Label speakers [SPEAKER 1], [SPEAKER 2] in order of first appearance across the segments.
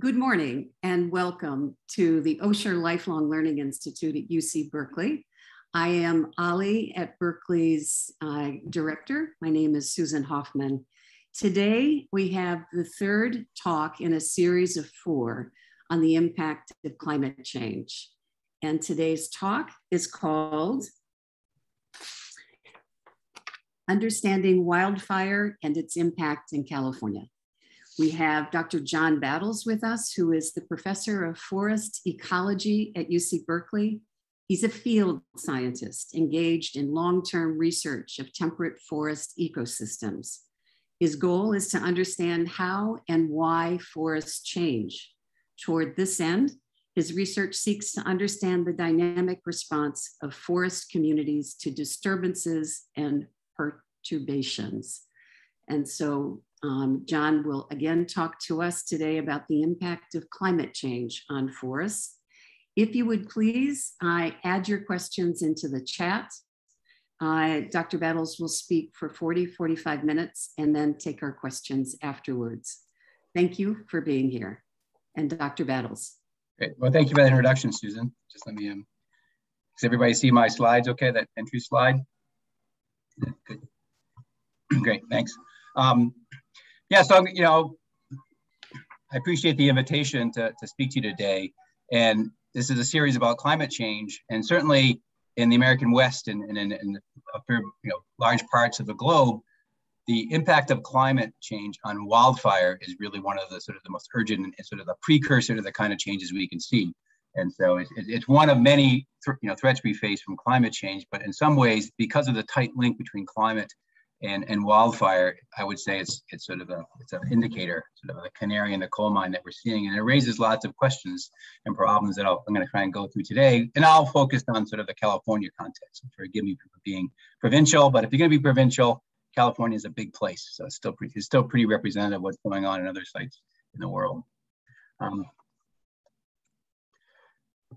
[SPEAKER 1] Good morning and welcome to the Osher Lifelong Learning Institute at UC Berkeley. I am OLLI at Berkeley's uh, director. My name is Susan Hoffman. Today we have the third talk in a series of four on the impact of climate change. And today's talk is called Understanding Wildfire and Its Impact in California. We have Dr. John Battles with us, who is the professor of forest ecology at UC Berkeley. He's a field scientist engaged in long-term research of temperate forest ecosystems. His goal is to understand how and why forests change. Toward this end, his research seeks to understand the dynamic response of forest communities to disturbances and perturbations. And so um, John will again talk to us today about the impact of climate change on forests. If you would please uh, add your questions into the chat. Uh, Dr. Battles will speak for 40, 45 minutes and then take our questions afterwards. Thank you for being here. And Dr. Battles.
[SPEAKER 2] Great. Well, thank you for the introduction, Susan. Just let me, um, does everybody see my slides okay, that entry slide? Good. Great, thanks. Um, yeah, so, you know, I appreciate the invitation to, to speak to you today. And this is a series about climate change. And certainly in the American West and, and in, in you know, large parts of the globe, the impact of climate change on wildfire is really one of the sort of the most urgent and sort of the precursor to the kind of changes we can see. And so it's, it's one of many you know, threats we face from climate change, but in some ways, because of the tight link between climate and, and wildfire, I would say it's it's sort of a it's an indicator, sort of a canary in the coal mine that we're seeing, and it raises lots of questions and problems that i am going to try and go through today. And I'll focus on sort of the California context. Forgive me for being provincial, but if you're going to be provincial, California is a big place, so it's still pretty it's still pretty representative of what's going on in other sites in the world. Um,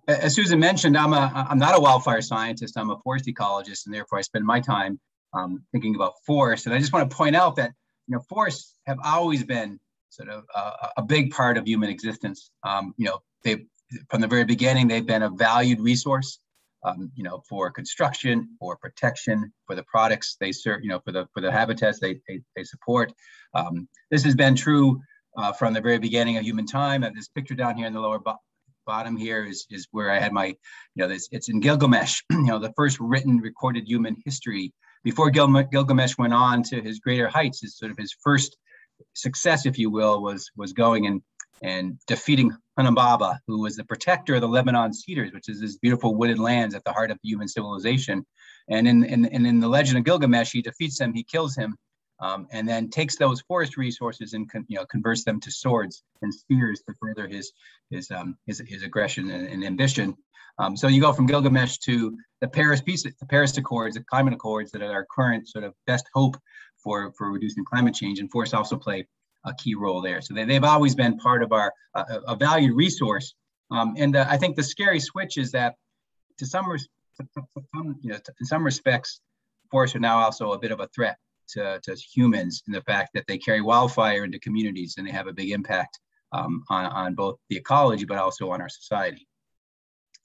[SPEAKER 2] as Susan mentioned, I'm a I'm not a wildfire scientist. I'm a forest ecologist, and therefore I spend my time um, thinking about forests. And I just want to point out that you know forests have always been sort of a, a big part of human existence. Um, you know, they from the very beginning they've been a valued resource. Um, you know, for construction, for protection, for the products they serve, you know, for the for the habitats they they, they support. Um, this has been true uh, from the very beginning of human time. And this picture down here in the lower bo bottom here is is where I had my, you know, this it's in Gilgamesh. you know, the first written recorded human history before Gil- Gilgamesh went on to his greater heights, his sort of his first success, if you will, was was going and and defeating Humbaba, who was the protector of the Lebanon cedars, which is this beautiful wooded lands at the heart of human civilization. And in, in, in, in the legend of Gilgamesh, he defeats him, he kills him, um, and then takes those forest resources and con, you know converts them to swords and spears to further his his um, his, his aggression and, and ambition. Um, so you go from Gilgamesh to the Paris peace, the Paris Accords, the climate accords that are our current sort of best hope for for reducing climate change, and forests also play a key role there. So they, they've always been part of our uh, a valued resource. Um, and uh, I think the scary switch is that to some, res- some you know, in some respects, forests are now also a bit of a threat to, to humans and the fact that they carry wildfire into communities and they have a big impact um, on, on both the ecology, but also on our society.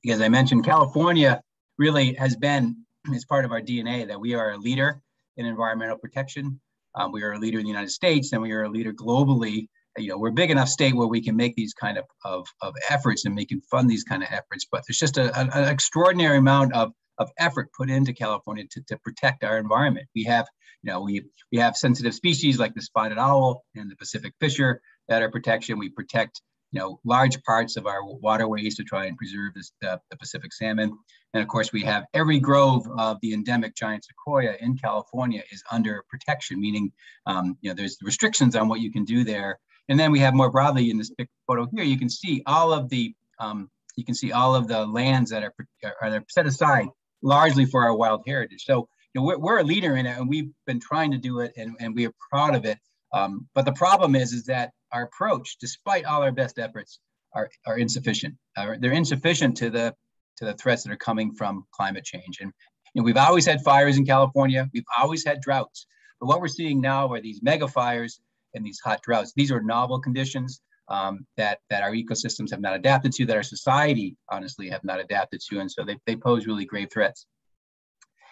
[SPEAKER 2] As I mentioned, California really has been, as part of our DNA, that we are a leader in environmental protection. Um, we are a leader in the United States and we are a leader globally. You know, we're a big enough state where we can make these kind of, of, of efforts and we can fund these kind of efforts, but there's just a, an extraordinary amount of, of effort put into California to, to protect our environment. We have you know, we, we have sensitive species like the spotted owl and the Pacific fisher that are protection. We protect, you know, large parts of our waterways to try and preserve this, the, the Pacific salmon. And of course, we have every grove of the endemic giant sequoia in California is under protection, meaning, um, you know, there's restrictions on what you can do there. And then we have more broadly in this big photo here, you can see all of the, um, you can see all of the lands that are, are set aside largely for our wild heritage. So know, we're, we're a leader in it and we've been trying to do it and, and we are proud of it. Um, but the problem is, is that our approach, despite all our best efforts, are, are insufficient. Uh, they're insufficient to the to the threats that are coming from climate change. And you know, we've always had fires in California. We've always had droughts. But what we're seeing now are these mega fires and these hot droughts. These are novel conditions. Um, that that our ecosystems have not adapted to, that our society honestly have not adapted to, and so they, they pose really grave threats.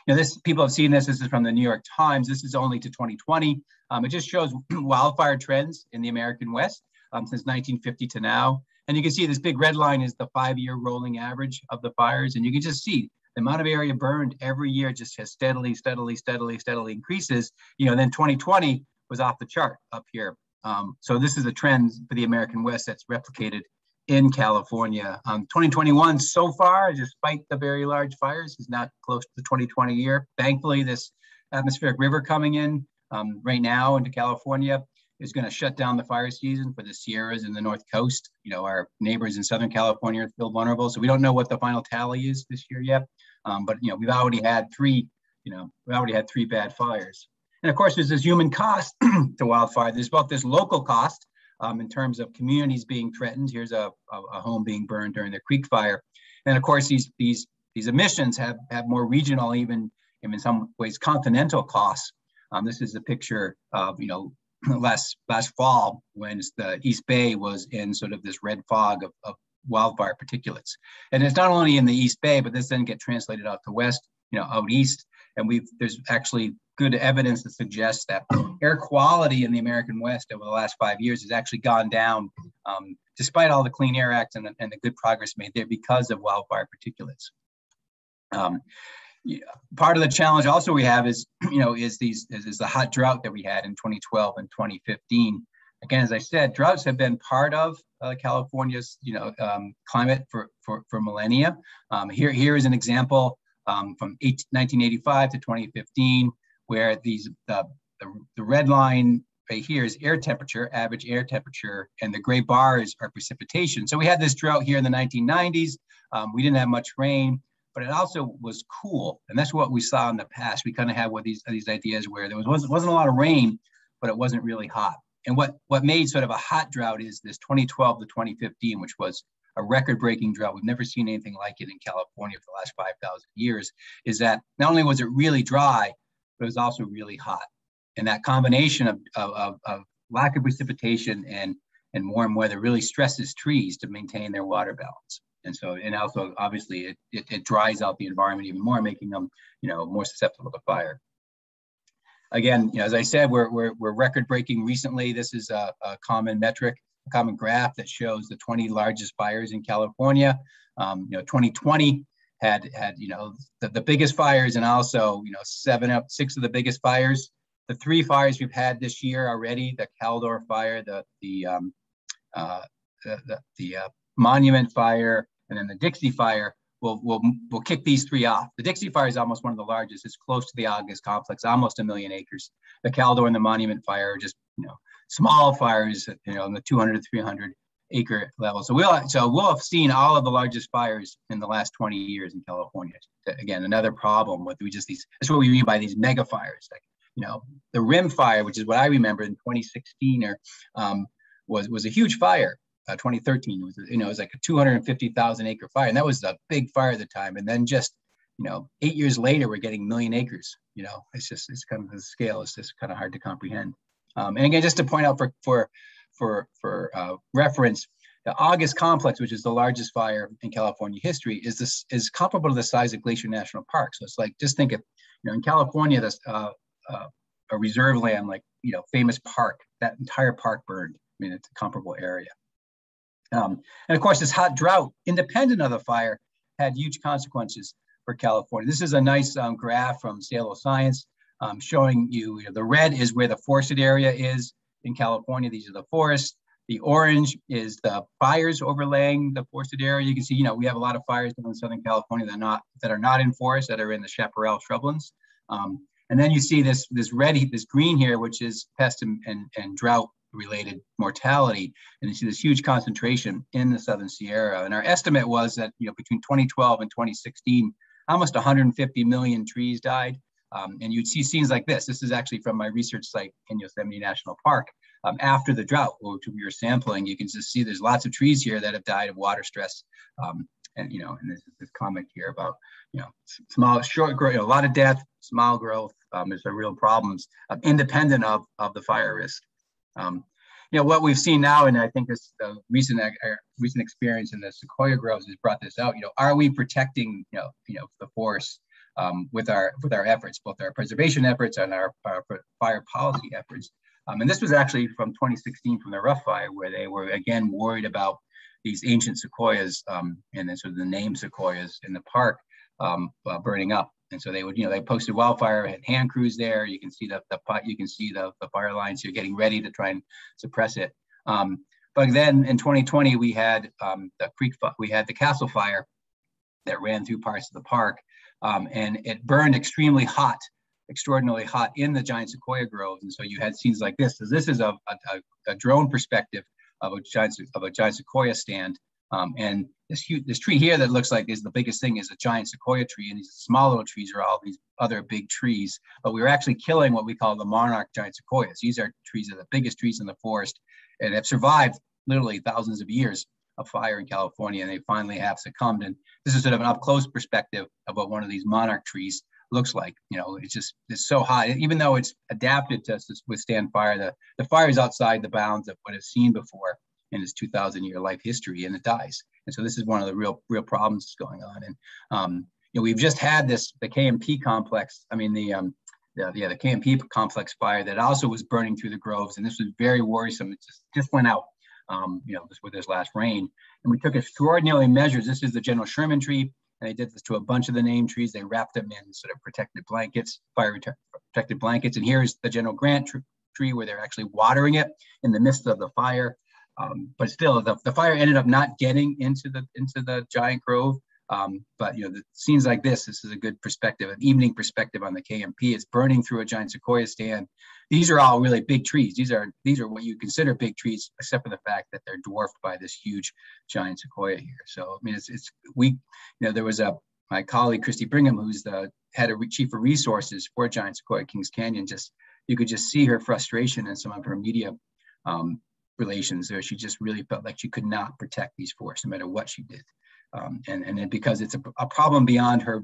[SPEAKER 2] You know, this people have seen this. This is from the New York Times. This is only to 2020. Um, it just shows wildfire trends in the American West um, since 1950 to now. And you can see this big red line is the five-year rolling average of the fires, and you can just see the amount of area burned every year just has steadily, steadily, steadily, steadily increases. You know, then 2020 was off the chart up here. Um, so this is a trend for the American West that's replicated in California. Um, 2021 so far, despite the very large fires, is not close to the 2020 year. Thankfully, this atmospheric river coming in um, right now into California is going to shut down the fire season for the Sierras and the North Coast. You know, our neighbors in Southern California are still vulnerable, so we don't know what the final tally is this year yet. Um, but you know, we've already had three. You know, we already had three bad fires. And of course, there's this human cost to wildfire. There's both this local cost um, in terms of communities being threatened. Here's a, a, a, home being burned during the Creek Fire. And of course, these, these, these emissions have, have more regional, even in some ways continental costs. Um, this is a picture of, you know, last, last fall when the East Bay was in sort of this red fog of, of wildfire particulates. And it's not only in the East Bay, but this then get translated out to west, you know, out east. And we've, there's actually good evidence that suggests that air quality in the American West over the last five years has actually gone down, um, despite all the Clean Air Act and the, and the, good progress made there because of wildfire particulates. Um, part of the challenge also we have is, you know, is these is, is, the hot drought that we had in 2012 and 2015. Again, as I said, droughts have been part of uh, California's, you know, um, climate for, for, for millennia. Um, here, here is an example um, from 18, 1985 to 2015 where these the, the, the red line right here is air temperature, average air temperature, and the gray bars are precipitation. So we had this drought here in the 1990s. Um, we didn't have much rain, but it also was cool. And that's what we saw in the past. We kind of had what these, these ideas where there was, wasn't, wasn't a lot of rain, but it wasn't really hot. And what, what made sort of a hot drought is this 2012 to 2015, which was a record breaking drought. We've never seen anything like it in California for the last 5,000 years. Is that not only was it really dry, but it was also really hot. And that combination of, of, of lack of precipitation and, and warm weather really stresses trees to maintain their water balance. And so, and also obviously it, it, it, dries out the environment even more, making them, you know, more susceptible to fire. Again, you know, as I said, we're, we're, we're record breaking recently. This is a, a, common metric, common graph that shows the 20 largest fires in California. Um, you know, 2020 had had you know the, the biggest fires and also you know seven up six of the biggest fires. The three fires we've had this year already the caldor fire the the um, uh, the, the, the uh, monument fire and then the dixie fire We'll, we'll, we'll kick these three off. The dixie fire is almost one of the largest. It's close to the august complex almost a million acres. The caldor and the monument fire are just you know small fires you know in the 200 to 300 acre level. So we'll so we'll have seen all of the largest fires in the last 20 years in California. Again, another problem with we just these. That's what we mean by these mega fires. Like you know, the Rim fire, which is what I remember in 2016, or um, was was a huge fire. Uh, 2013 was you know it was like a 250,000 acre fire, and that was a big fire at the time. And then just you know eight years later, we're getting million acres. You know, it's just it's kind of the scale is just kind of hard to comprehend. Um, and again, just to point out for for for, for uh, reference, the August complex, which is the largest fire in California history, is this is comparable to the size of Glacier National Park. So it's like just think of, you know, in California, this uh, uh, a reserve land like you know famous park, that entire park burned. I mean, it's a comparable area. Um, and of course, this hot drought, independent of the fire, had huge consequences for California. This is a nice um, graph from Salo Science um, showing you, you know, the red is where the forested area is in California. These are the forests. The orange is the fires overlaying the forested area. You can see, you know, we have a lot of fires down in Southern California that are not that are not in forests, that are in the chaparral shrublands. Um, and then you see this this red, this green here, which is pest and, and, and drought related mortality. And you see this huge concentration in the Southern Sierra. And our estimate was that, you know, between 2012 and 2016, almost 150 million trees died. Um, and you'd see scenes like this. This is actually from my research site in Yosemite National Park. Um, after the drought, which we were sampling, you can just see there's lots of trees here that have died of water stress. Um, and, you know, and this is this comment here about, you know, small, short growth, you know, a lot of death, small growth. Um, there's a real problems uh, independent of, of the fire risk. Um, you know, what we've seen now, and I think this the recent uh, recent experience in the sequoia groves has brought this out. You know, are we protecting, you know, you know, the forest um, with our with our efforts, both our preservation efforts and our, our fire policy efforts? Um, and this was actually from 2016 from the Rough Fire, where they were again worried about these ancient sequoias um, and then sort of the name sequoias in the park um, uh, burning up. And so they would, you know, they posted wildfire, had hand crews there. You can see the, the pot, you can see the, the fire lines. You're getting ready to try and suppress it. Um, but then in 2020, we had um, the creek, we had the castle fire that ran through parts of the park, um, and it burned extremely hot, extraordinarily hot in the giant sequoia groves. And so you had scenes like this. So this is a, a, a drone perspective of a giant of a giant sequoia stand, um, and this huge, this tree here that looks like is the biggest thing is a giant sequoia tree, and these small little trees are all these other big trees. But we were actually killing what we call the monarch giant sequoias. These are trees that are the biggest trees in the forest and have survived literally thousands of years of fire in California, and they finally have succumbed. And this is sort of an up close perspective of what one of these monarch trees looks like. You know, it's just it's so high, even though it's adapted to withstand fire. The the fire is outside the bounds of what it's seen before in its 2,000 year life history, and it dies. And so this is one of the real real problems that's going on. And um, you know, we've just had this the KNP complex. I mean the um, the, yeah, the KNP complex fire that also was burning through the groves, and this was very worrisome. It just just went out. Um, you know, this, with this last rain, and we took extraordinary measures. This is the General Sherman tree, and they did this to a bunch of the name trees. They wrapped them in sort of protected blankets, fire protected blankets. And here's the General Grant tr tree where they're actually watering it in the midst of the fire. Um, but still, the, the fire ended up not getting into the into the giant grove. Um, but you know, the scenes like this, this is a good perspective, an evening perspective on the KNP. It's burning through a giant sequoia stand. These are all really big trees. These are these are what you consider big trees, except for the fact that they're dwarfed by this huge giant sequoia here. So I mean, it's it's we, you know, there was a my colleague Christy Brigham, who's the head of chief of resources for Giant Sequoia Kings Canyon. Just you could just see her frustration in some of her media um, relations there. She just really felt like she could not protect these forests no matter what she did. Um, and, and because it's a, a, problem beyond her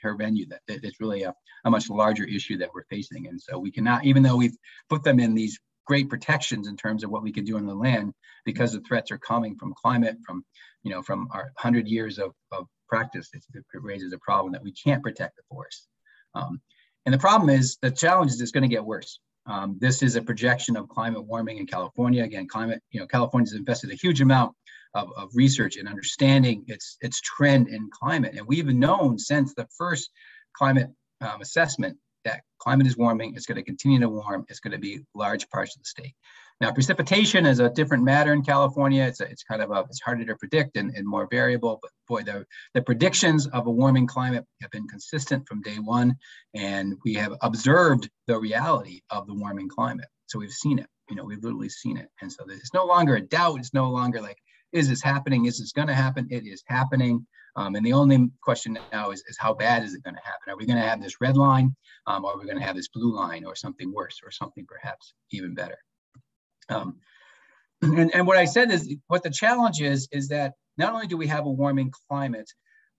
[SPEAKER 2] her venue that, that it's really a, a much larger issue that we're facing. And so we cannot even though we've put them in these great protections in terms of what we can do on the land because the threats are coming from climate from you know from our 100 years of, of practice it, it raises a problem that we can't protect the forest. Um, and the problem is the challenge is it's going to get worse. Um, this is a projection of climate warming in California. Again, climate, you know, California's invested a huge amount of, of research and understanding its, its trend in climate. And we've known since the first climate um, assessment that climate is warming, it's going to continue to warm, it's going to be large parts of the state. Now, precipitation is a different matter in California. It's, a, it's kind of a, it's harder to predict and, and more variable, but boy, the, the predictions of a warming climate have been consistent from day one. And we have observed the reality of the warming climate. So we've seen it, you know, we've literally seen it. And so it's no longer a doubt. It's no longer like, is this happening? Is this going to happen? It is happening. Um, and the only question now is, is how bad is it going to happen? Are we going to have this red line um, or are we going to have this blue line or something worse or something perhaps even better? Um, and, and what I said is what the challenge is, is that not only do we have a warming climate,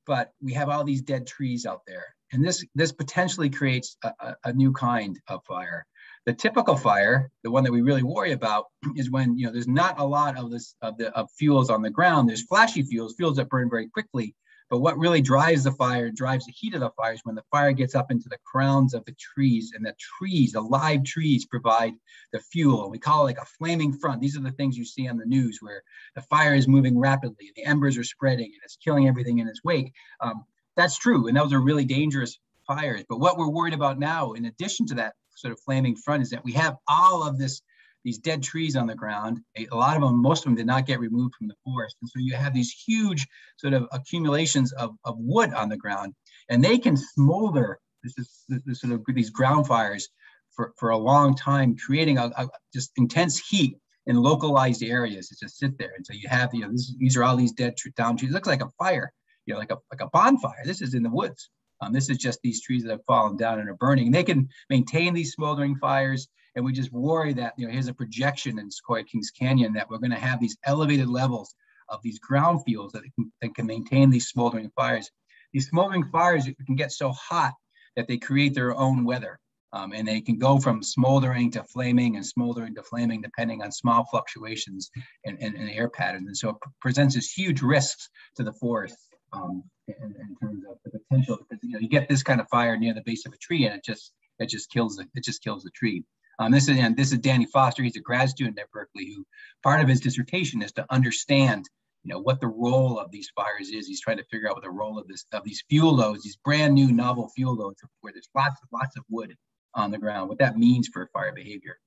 [SPEAKER 2] but we have all these dead trees out there. And this, this potentially creates a, a, a new kind of fire. The typical fire, the one that we really worry about, is when you know there's not a lot of this of the of fuels on the ground. There's flashy fuels, fuels that burn very quickly, but what really drives the fire, drives the heat of the fire is when the fire gets up into the crowns of the trees and the trees, the live trees provide the fuel. We call it like a flaming front. These are the things you see on the news where the fire is moving rapidly, the embers are spreading and it's killing everything in its wake. Um, that's true. And those are really dangerous fires. But what we're worried about now, in addition to that sort of flaming front, is that we have all of this these dead trees on the ground. A, lot of them, most of them did not get removed from the forest. And so you have these huge sort of accumulations of, of wood on the ground and they can smolder this is this sort of these ground fires for, for a long time, creating a, a just intense heat in localized areas to just sit there. And so you have, you know, this, these are all these dead down trees. It looks like a fire, you know, like a, like a bonfire. This is in the woods. Um, this is just these trees that have fallen down and are burning. They can maintain these smoldering fires and we just worry that, you know, here's a projection in Sequoia Kings Canyon that we're going to have these elevated levels of these ground fuels that can, that can maintain these smoldering fires. These smoldering fires can get so hot that they create their own weather. Um, and they can go from smoldering to flaming and smoldering to flaming depending on small fluctuations in, in, in air patterns. And so it presents this huge risks to the forest um, in, in, terms of the potential. Because you know you get this kind of fire near the base of a tree, and it just it just kills the it just kills the tree. Um, this is and this is Danny Foster. He's a grad student at Berkeley who part of his dissertation is to understand you know what the role of these fires is. He's trying to figure out what the role of this of these fuel loads, these brand new novel fuel loads where there's lots lots of wood on the ground, what that means for fire behavior.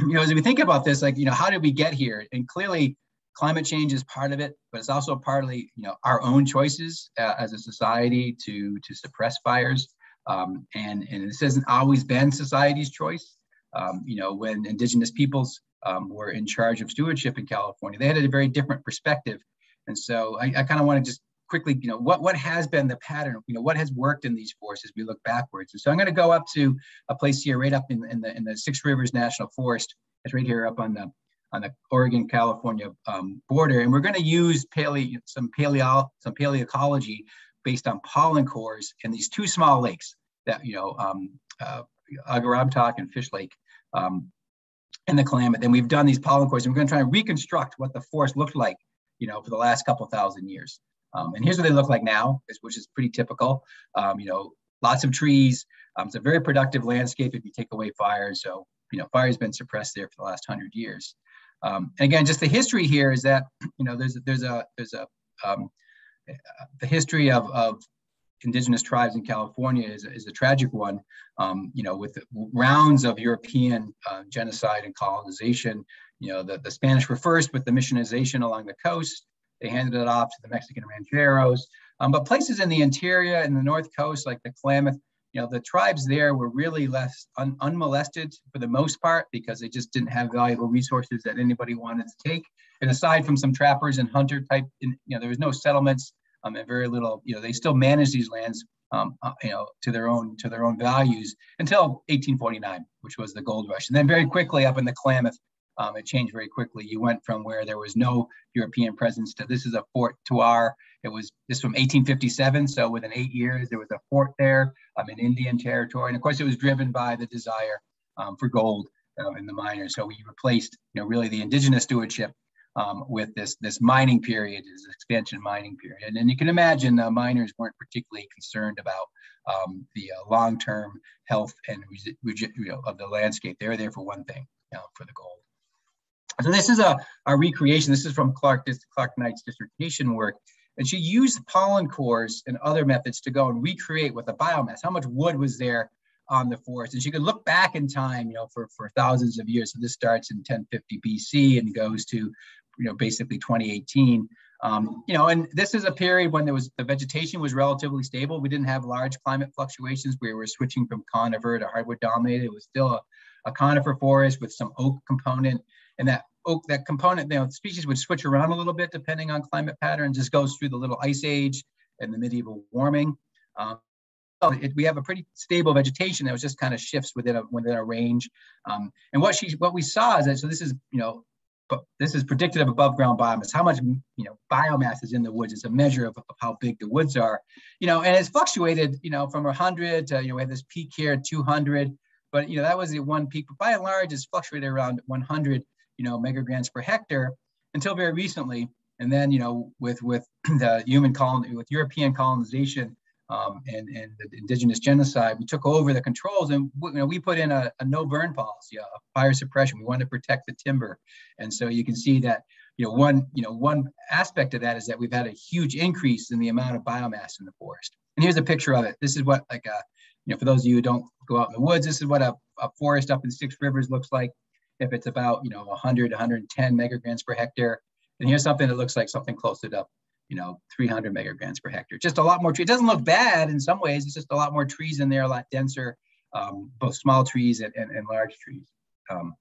[SPEAKER 2] You know, as we think about this, like, you know, how did we get here? And clearly climate change is part of it, but it's also partly, you know, our own choices uh, as a society to, to suppress fires. Um, and, and this hasn't always been society's choice. Um, you know, when indigenous peoples um, were in charge of stewardship in California, they had a very different perspective. And so I, I kind of want to just quickly, you know, what, what has been the pattern, you know, what has worked in these forests as we look backwards. And so I'm going to go up to a place here right up in, in, the, in the Six Rivers National Forest. It's right here up on the, on the Oregon-California um, border. And we're going to use paleo, some, paleo, some paleoecology based on pollen cores in these two small lakes that, you know, um, uh, Agurabtak and Fish Lake um, in the Klamath. And we've done these pollen cores and we're going to try and reconstruct what the forest looked like, you know, for the last couple thousand years. Um, and here's what they look like now, which is pretty typical. Um, you know, lots of trees. Um, it's a very productive landscape if you take away fires. So, you know, fire has been suppressed there for the last hundred years. Um, and again, just the history here is that, you know, there's, there's a, there's a, um, the history of, of indigenous tribes in California is, is a tragic one, um, you know, with rounds of European uh, genocide and colonization. You know, the, the Spanish were first with the missionization along the coast. They handed it off to the Mexican rancheros. Um, but places in the interior and the north coast, like the Klamath, you know, the tribes there were really less un unmolested for the most part because they just didn't have valuable resources that anybody wanted to take. And aside from some trappers and hunter type, you know, there was no settlements um, and very little, you know, they still managed these lands, um, uh, you know, to their own to their own values until 1849, which was the gold rush. And then very quickly up in the Klamath, um, it changed very quickly. You went from where there was no European presence to this is a fort Ter-Waw. it was this from 1857. So within eight years, there was a fort there um, in Indian territory. And of course, it was driven by the desire um, for gold uh, in the miners. So we replaced, you know, really the indigenous stewardship um, with this this mining period, this expansion mining period. And you can imagine uh, miners weren't particularly concerned about um, the uh, long-term health and you know, of the landscape. They were there for one thing, you know, for the gold. So this is a, a recreation. This is from Clark, Clarke Knight's dissertation work. And she used pollen cores and other methods to go and recreate what the biomass, how much wood was there on the forest. And she could look back in time, you know, for, for thousands of years. So this starts in 1050 BC and goes to, you know, basically 2018. Um, you know, and this is a period when there was the vegetation was relatively stable. We didn't have large climate fluctuations. We were switching from conifer to hardwood dominated. It was still a, a conifer forest with some oak component and that oak, that component, you know, species would switch around a little bit depending on climate patterns. Just goes through the little ice age and the medieval warming. Um, it, we have a pretty stable vegetation that was just kind of shifts within a within a range. Um, and what she what we saw is that so this is you know but this is predictive of above ground biomass. How much you know biomass is in the woods? It's a measure of, of how big the woods are. You know, and it's fluctuated. You know, from 100 to you know we had this peak here at 200, but you know that was the one peak. But by and large, it's fluctuated around 100 you know, megagrams per hectare until very recently. And then, you know, with with the human colon, with European colonization um, and and the indigenous genocide, we took over the controls, and you know, we put in a, a no burn policy, a fire suppression. We wanted to protect the timber, and so you can see that you know one you know one aspect of that is that we've had a huge increase in the amount of biomass in the forest. And here's a picture of it. This is what like a you know for those of you who don't go out in the woods, this is what a, a forest up in Six Rivers looks like if it's about, you know, 100, 110 megagrams per hectare. And here's something that looks like something closer to, you know, 300 megagrams per hectare. Just a lot more trees. It doesn't look bad in some ways. It's just a lot more trees in there, a lot denser, um, both small trees and, and, and large trees. Um,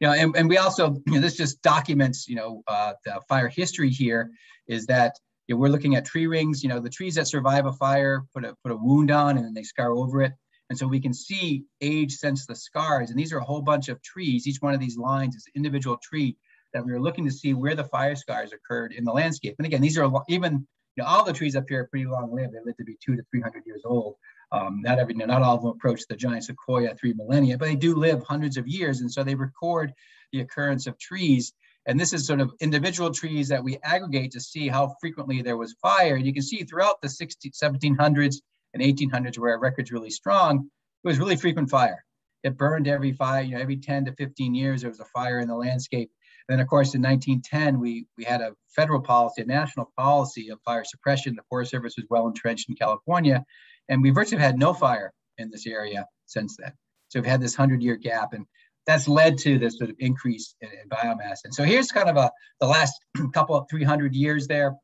[SPEAKER 2] you know, and, and we also, you know, this just documents, you know, uh, the fire history here is that you know, we're looking at tree rings, you know, the trees that survive a fire, put a, put a wound on and then they scar over it. And so we can see age since the scars. And these are a whole bunch of trees. Each one of these lines is an individual tree that we were looking to see where the fire scars occurred in the landscape. And again, these are even, you know, all the trees up here are pretty long lived. They live to be two to 300 years old. Um, not every, not all of them approach the giant sequoia three millennia, but they do live hundreds of years, and so they record the occurrence of trees. And this is sort of individual trees that we aggregate to see how frequently there was fire. And you can see throughout the 16, 1700s and 1800s, where our record's really strong, it was really frequent fire. It burned every five, you know, every 10 to 15 years, there was a fire in the landscape. And then, of course, in 1910, we, we had a federal policy, a national policy of fire suppression. The Forest Service was well entrenched in California, and we virtually had no fire in this area since then. So we've had this 100 year gap. And that's led to this sort of increase in, in biomass. And so here's kind of a the last couple of 300 years there.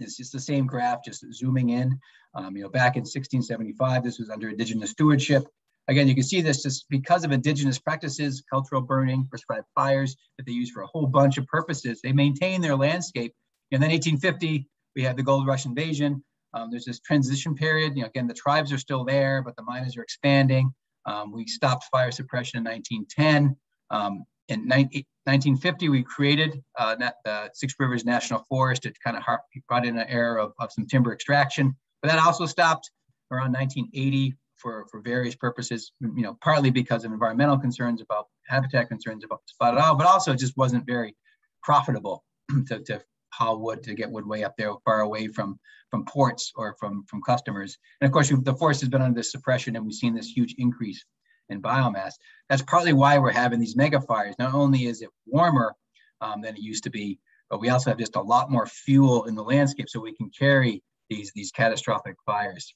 [SPEAKER 2] It's just the same graph, just zooming in. Um, you know, back in 1675, this was under indigenous stewardship. Again, you can see this just because of indigenous practices, cultural burning, prescribed fires that they use for a whole bunch of purposes. They maintain their landscape. And then 1850, we had the gold rush invasion. Um, there's this transition period. You know, again, the tribes are still there, but the miners are expanding. Um, we stopped fire suppression in 1910. Um, in 19, 1950, we created uh, the Six Rivers National Forest. It kind of brought in an era of, of some timber extraction, but that also stopped around 1980 for, for various purposes, you know, partly because of environmental concerns about habitat concerns about spotted owl, but also it just wasn't very profitable to, to haul wood to get wood way up there far away from from ports or from from customers and of course the forest has been under this suppression and we've seen this huge increase in biomass that's partly why we're having these mega fires not only is it warmer um, than it used to be but we also have just a lot more fuel in the landscape so we can carry these these catastrophic fires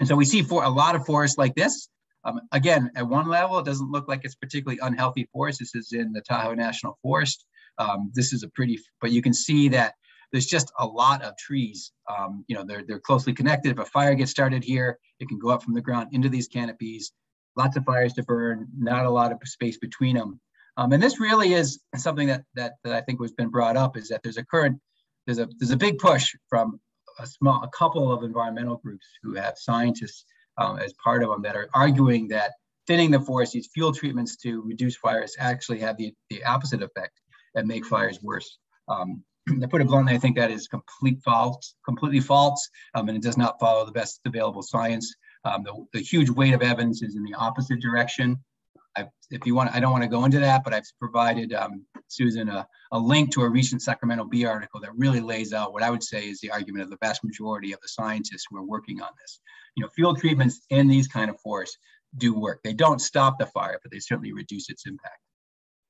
[SPEAKER 2] and so we see for a lot of forests like this um, again, at one level, it doesn't look like it's particularly unhealthy forest. This is in the Tahoe National Forest. Um, this is a pretty, but you can see that there's just a lot of trees. Um, you know, they're, they're closely connected. If a fire gets started here, it can go up from the ground into these canopies. Lots of fires to burn, not a lot of space between them. Um, and this really is something that, that, that I think was been brought up is that there's a current, there's a, there's a big push from a small, a couple of environmental groups who have scientists um, as part of them that are arguing that thinning the forest, these fuel treatments to reduce fires actually have the, the opposite effect and make fires worse. Um, to put it bluntly, I think that is complete false, completely false, um, and it does not follow the best available science. Um, the, the, huge weight of evidence is in the opposite direction. I've, if you want, I don't want to go into that, but I've provided um, Susan a, a, link to a recent Sacramento Bee article that really lays out what I would say is the argument of the vast majority of the scientists who are working on this. You know, fuel treatments in these kind of forests do work. They don't stop the fire, but they certainly reduce its impact.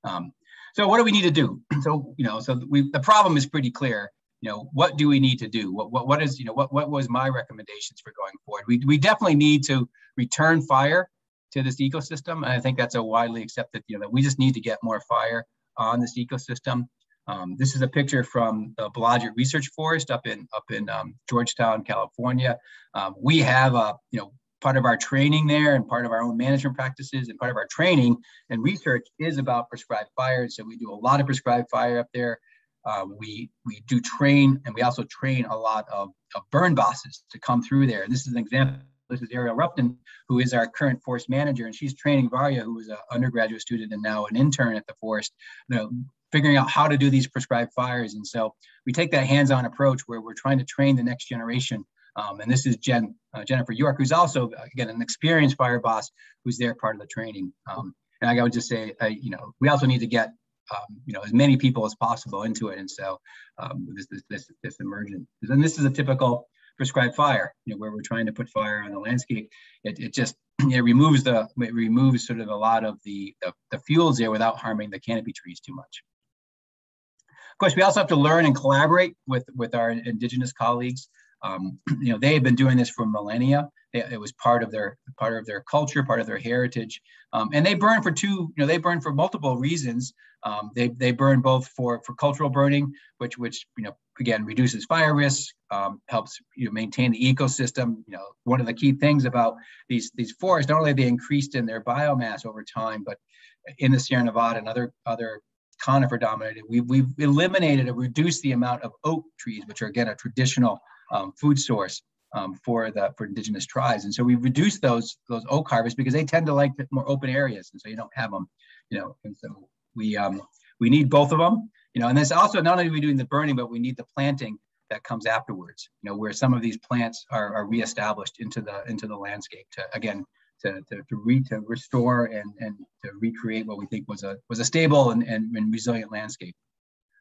[SPEAKER 2] Um, so what do we need to do? So, you know, so we, the problem is pretty clear. You know, what do we need to do? What, what, what is, you know, what, what was my recommendations for going forward? We, we definitely need to return fire to this ecosystem. And I think that's a widely accepted, you know, that we just need to get more fire on this ecosystem. Um, this is a picture from the Blodgett Research Forest up in up in um, Georgetown, California. Um, we have a you know part of our training there and part of our own management practices and part of our training and research is about prescribed fire. So we do a lot of prescribed fire up there. Uh, we we do train and we also train a lot of, of burn bosses to come through there. This is an example. This is Ariel Roughton, who is our current forest manager, and she's training Varya, who is an undergraduate student and now an intern at the forest, you know, figuring out how to do these prescribed fires. And so we take that hands-on approach where we're trying to train the next generation um, and this is Jen, uh, Jennifer York, who's also, again, an experienced fire boss who's there part of the training. Um, and I would just say, uh, you know, we also need to get, um, you know, as many people as possible into it. And so um, this, this, this, this emergent, and this is a typical prescribed fire, you know, where we're trying to put fire on the landscape. It, it just, it removes the, it removes sort of a lot of the, the, the fuels there without harming the canopy trees too much. Of course, we also have to learn and collaborate with, with our indigenous colleagues. Um, you know, they have been doing this for millennia. It, was part of their part of their culture, part of their heritage, um, and they burn for two. You know, they burn for multiple reasons. Um, they they burn both for for cultural burning, which which you know again reduces fire risk, um, helps you know, maintain the ecosystem. You know, one of the key things about these these forests, not only have they increased in their biomass over time, but in the Sierra Nevada and other other conifer dominated, we've, we've eliminated or reduced the amount of oak trees, which are again a traditional um, food source um, for the for indigenous tribes. And so we reduce those those oak harvests because they tend to like more open areas, and so you don't have them, you know. And so we um, we need both of them, you know. And this also not only are we doing the burning, but we need the planting that comes afterwards, you know, where some of these plants are, are reestablished into the into the landscape to again to, to, to, re, to restore and, and to recreate what we think was a was a stable and, and, and resilient landscape.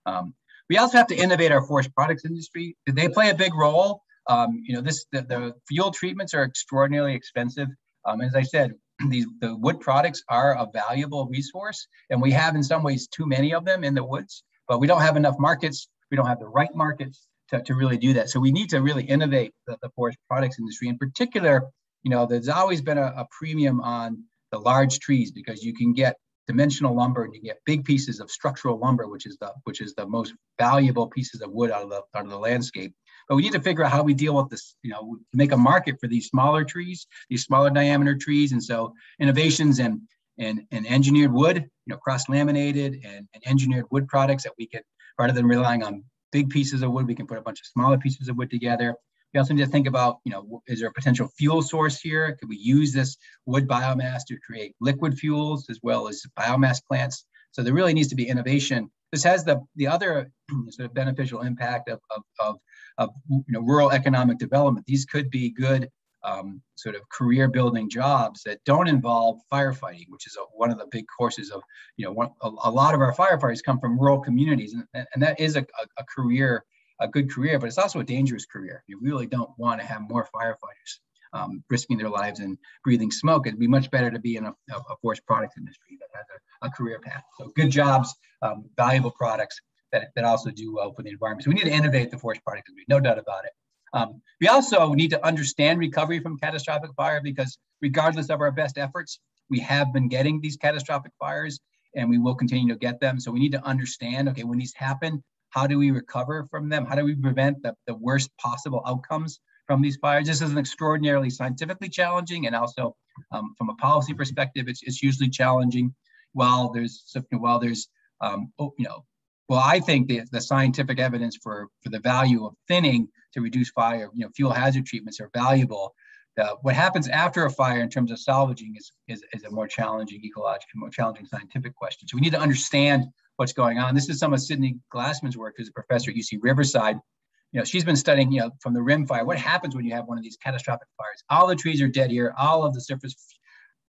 [SPEAKER 2] Um, we also have to innovate our forest products industry. They play a big role. Um, you know, this the, the, fuel treatments are extraordinarily expensive. Um, as I said, these the wood products are a valuable resource, and we have in some ways too many of them in the woods, but we don't have enough markets. We don't have the right markets to, to really do that. So we need to really innovate the, the forest products industry. In particular, you know, there's always been a, a premium on the large trees because you can get dimensional lumber and you get big pieces of structural lumber, which is the which is the most valuable pieces of wood out of the out of the landscape. But we need to figure out how we deal with this, you know, make a market for these smaller trees, these smaller diameter trees. And so innovations and and, and engineered wood, you know, cross laminated and, and engineered wood products that we can, rather than relying on big pieces of wood, we can put a bunch of smaller pieces of wood together. We also need to think about, you know, is there a potential fuel source here? Could we use this wood biomass to create liquid fuels as well as biomass plants? So there really needs to be innovation. This has the, the other sort of beneficial impact of, of, of, of you know, rural economic development. These could be good um, sort of career building jobs that don't involve firefighting, which is a, one of the big courses of, you know, one, a, a, lot of our firefighters come from rural communities, and, and that is a, a, career, a good career, but it's also a dangerous career. You really don't want to have more firefighters um, risking their lives and breathing smoke. It'd be much better to be in a, a forest products industry that has a, career path. So good jobs, um, valuable products that, that also do well for the environment. So we need to innovate the forest product industry, no doubt about it. Um, we also need to understand recovery from catastrophic fire because regardless of our best efforts, we have been getting these catastrophic fires and we will continue to get them. So we need to understand, okay, when these happen, how do we recover from them? How do we prevent the, the worst possible outcomes from these fires? This is an extraordinarily scientifically challenging and also um, from a policy perspective, it's, it's usually challenging. While there's, while there's, um, you know, well, I think the, the scientific evidence for, for the value of thinning to reduce fire, you know, fuel hazard treatments are valuable. What happens after a fire in terms of salvaging is, is, is a more challenging ecological, more challenging scientific question. So we need to understand what's going on. This is some of Sydney Glassman's work, who's a professor at UC Riverside. You know, she's been studying, you know, from the rim fire, what happens when you have one of these catastrophic fires? All the trees are dead here. All of the surface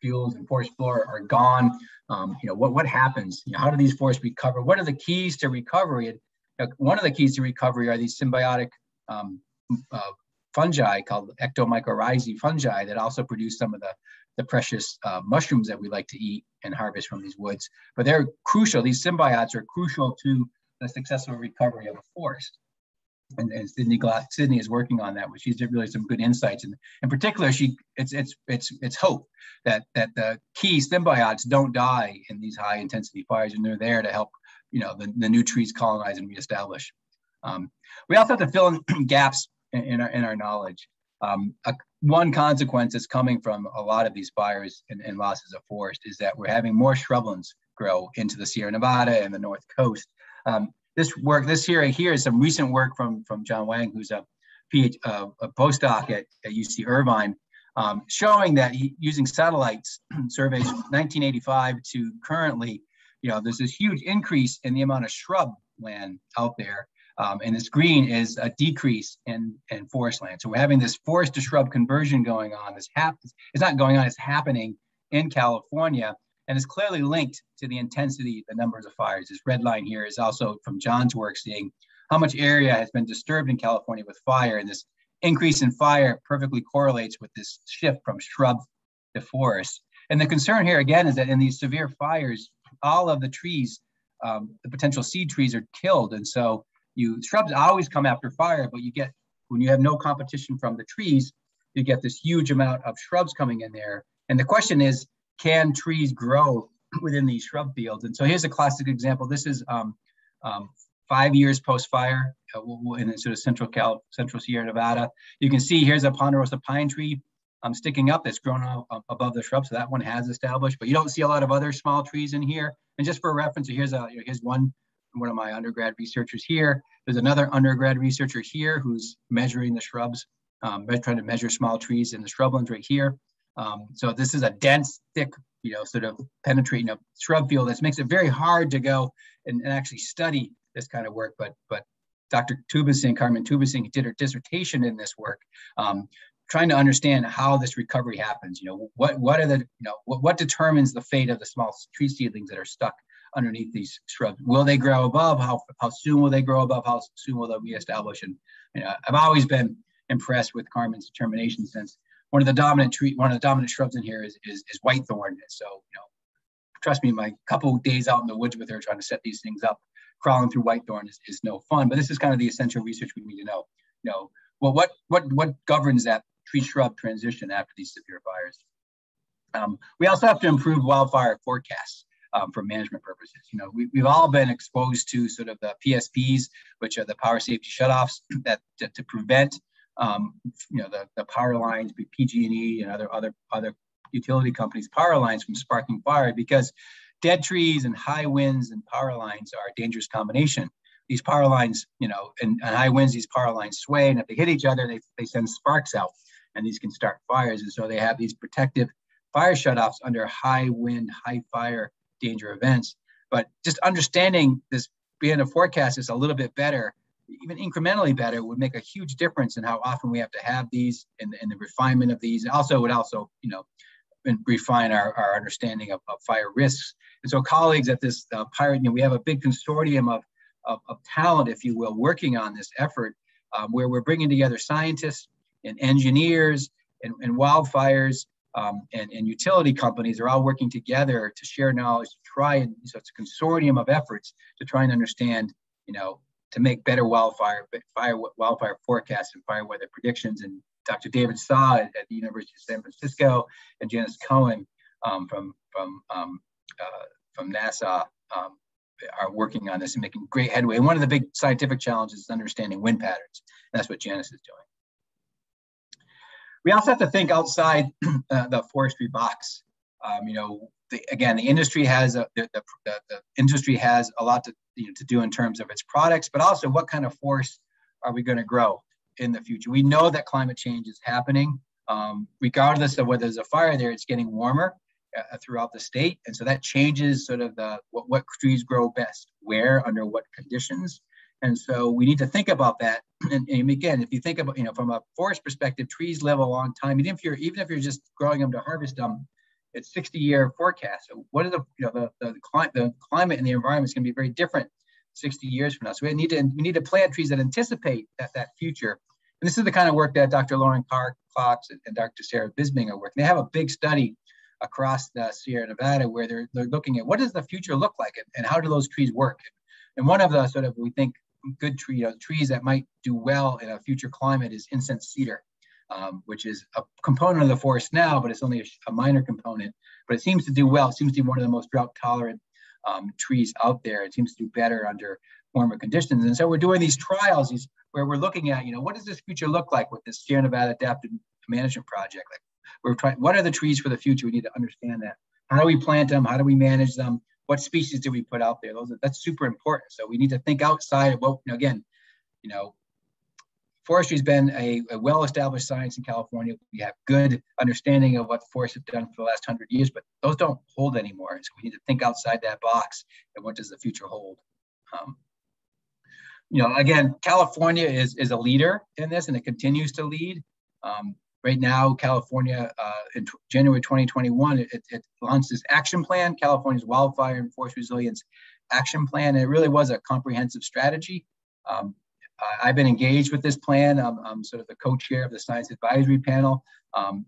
[SPEAKER 2] fuels and forest floor are gone. Um, you know, what, what happens? You know, how do these forests recover? What are the keys to recovery? And you know, one of the keys to recovery are these symbiotic um, uh, fungi called ectomycorrhizae fungi that also produce some of the, the precious uh, mushrooms that we like to eat and harvest from these woods. But they're crucial, these symbiotes are crucial to the successful recovery of a forest. And, and Sydney, Sydney is working on that, which she's really some good insights. And in particular, she it's it's it's it's hope that that the key symbiotes don't die in these high intensity fires, and they're there to help you know the, the new trees colonize and reestablish. Um, we also have to fill in gaps in, in, our, in our knowledge. Um, a, one consequence that's coming from a lot of these fires and, and, losses of forest is that we're having more shrublands grow into the Sierra Nevada and the North Coast. Um, this work, this here, here is some recent work from, from John Wang, who's a, PhD, a postdoc at, at UC Irvine, um, showing that he, using satellites surveys from 1985 to currently, you know, there's this huge increase in the amount of shrub land out there um, and this green is a decrease in, in forest land. So we're having this forest to shrub conversion going on. This happens, it's not going on, it's happening in California. And it's clearly linked to the intensity, the numbers of fires. This red line here is also from John's work seeing how much area has been disturbed in California with fire. And this increase in fire perfectly correlates with this shift from shrub to forest. And the concern here again is that in these severe fires, all of the trees, um, the potential seed trees are killed. And so you shrubs always come after fire, but you get when you have no competition from the trees, you get this huge amount of shrubs coming in there. And the question is, can trees grow within these shrub fields? And so here's a classic example. This is um, um, five years post-fire uh, in sort of central Cal, central Sierra Nevada. You can see here's a ponderosa pine tree um, sticking up that's grown up above the shrub. So that one has established, but you don't see a lot of other small trees in here. And just for reference, here's a here's one one of my undergrad researchers here. There's another undergrad researcher here who's measuring the shrubs, um, trying to measure small trees in the shrublands right here. Um, so this is a dense, thick, you know, sort of penetrating a shrub field. That makes it very hard to go and, and actually study this kind of work. But but Dr. Tubbesing, Carmen Tubbesing, did her dissertation in this work, um, trying to understand how this recovery happens. You know, what what are the you know what, what determines the fate of the small tree seedlings that are stuck underneath these shrubs? Will they grow above? How how soon will they grow above? How soon will they be established? And you know, I've always been impressed with Carmen's determination since one of the dominant tree, one of the dominant shrubs in here is is, is whitethorn. So you know, trust me, my couple days out in the woods with her trying to set these things up, crawling through whitethorn is, is no fun. But this is kind of the essential research we need to know. You know, well, what what what governs that tree shrub transition after these severe fires? Um, we also have to improve wildfire forecasts. Um, for management purposes. You know, we, we've all been exposed to sort of the PSPs, which are the power safety shutoffs that to, to prevent, um, you know, the, the power lines, PG&E and other other other utility companies' power lines from sparking fire because dead trees and high winds and power lines are a dangerous combination. These power lines, you know, and, and high winds, these power lines sway, and if they hit each other, they, they send sparks out, and these can start fires. And so they have these protective fire shutoffs under high wind, high fire danger events. But just understanding this being a forecast is a little bit better, even incrementally better, would make a huge difference in how often we have to have these and, and the refinement of these. And also would also, you know, and refine our, our understanding of, of fire risks. And so colleagues at this uh, pirate, you know, we have a big consortium of, of, of talent, if you will, working on this effort um, where we're bringing together scientists and engineers and, and wildfires um, and, and utility companies are all working together to share knowledge to try and so it's a consortium of efforts to try and understand, you know, to make better wildfire fire wildfire forecasts and fire weather predictions and Dr. David Saah at, the University of San Francisco and Janice Coen um, from, from, um, uh, from NASA um, are working on this and making great headway. And one of the big scientific challenges is understanding wind patterns. And that's what Janice is doing. We also have to think outside uh, the forestry box. Um, you know, the, again, the industry has a, the, the, the, industry has a lot to, you know, to do in terms of its products, but also what kind of forest are we going to grow? in the future. We know that climate change is happening. Um, regardless of whether there's a fire there, it's getting warmer uh, throughout the state. And so that changes sort of the what, what trees grow best, where, under what conditions. And so we need to think about that. And, and, again, if you think about, you know, from a forest perspective, trees live a long time. Even if you're, even if you're just growing them to harvest them, it's 60 year forecast. So what are the, you know, the, the, the, cli- the climate and the environment is going to be very different 60 years from now. So we need to we need to plant trees that anticipate that that future. And this is the kind of work that Dr. Lauren Clark, Cox and Dr. Sarah Bisbing are working. They have a big study across the Sierra Nevada where they're, they're looking at what does the future look like and, and how do those trees work. And one of the sort of we think good tree, you know, trees that might do well in a future climate is incense cedar. Um, which is a component of the forest now, but it's only a, a, minor component. But it seems to do well. It seems to be one of the most drought tolerant um, trees out there. It seems to do better under warmer conditions. And so we're doing these trials, these where we're looking at, you know, what does this future look like with this Sierra Nevada Adaptive Management Project? Like we're trying, what are the trees for the future? We need to understand that. How do we plant them? How do we manage them? What species do we put out there? Those are, that's super important. So we need to think outside of what, you know, again, you know, forestry has been a, a, well-established science in California. We have good understanding of what forests have done for the last hundred years, but those don't hold anymore. So we need to think outside that box and what does the future hold? Um, you know, again, California is, is a leader in this and it continues to lead. Um, right now, California, uh, in January 2021, it, it launched this action plan, California's Wildfire and Forest Resilience Action Plan. And it really was a comprehensive strategy. Um, I've been engaged with this plan. I'm, I'm, sort of the co-chair of the Science Advisory Panel. Um,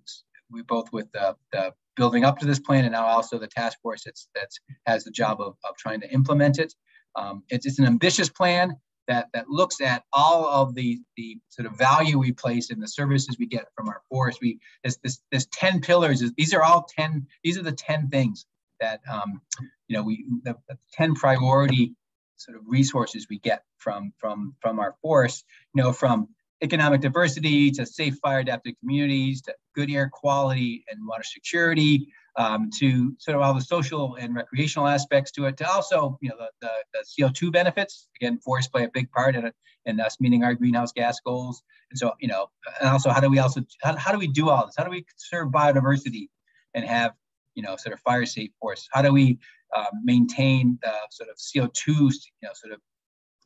[SPEAKER 2] we both with the, the, building up to this plan and now also the task force that's, that's has the job of, of trying to implement it. Um, it's, it's an ambitious plan that, that looks at all of the, the sort of value we place in the services we get from our forest. We this this, this 10 pillars, is, these are all 10, these are the 10 things that um, you know we the, the 10 priority sort of resources we get from from from our forest, you know, from economic diversity to safe fire adapted communities to good air quality and water security um, to sort of all the social and recreational aspects to it, to also, you know, the, the, the CO2 benefits. Again, forests play a big part in it, in us meeting our greenhouse gas goals. And so, you know, and also how do we also, how, how do we do all this? How do we conserve biodiversity and have, you know, sort of fire safe forests? How do we um, maintain the sort of CO2, you know, sort of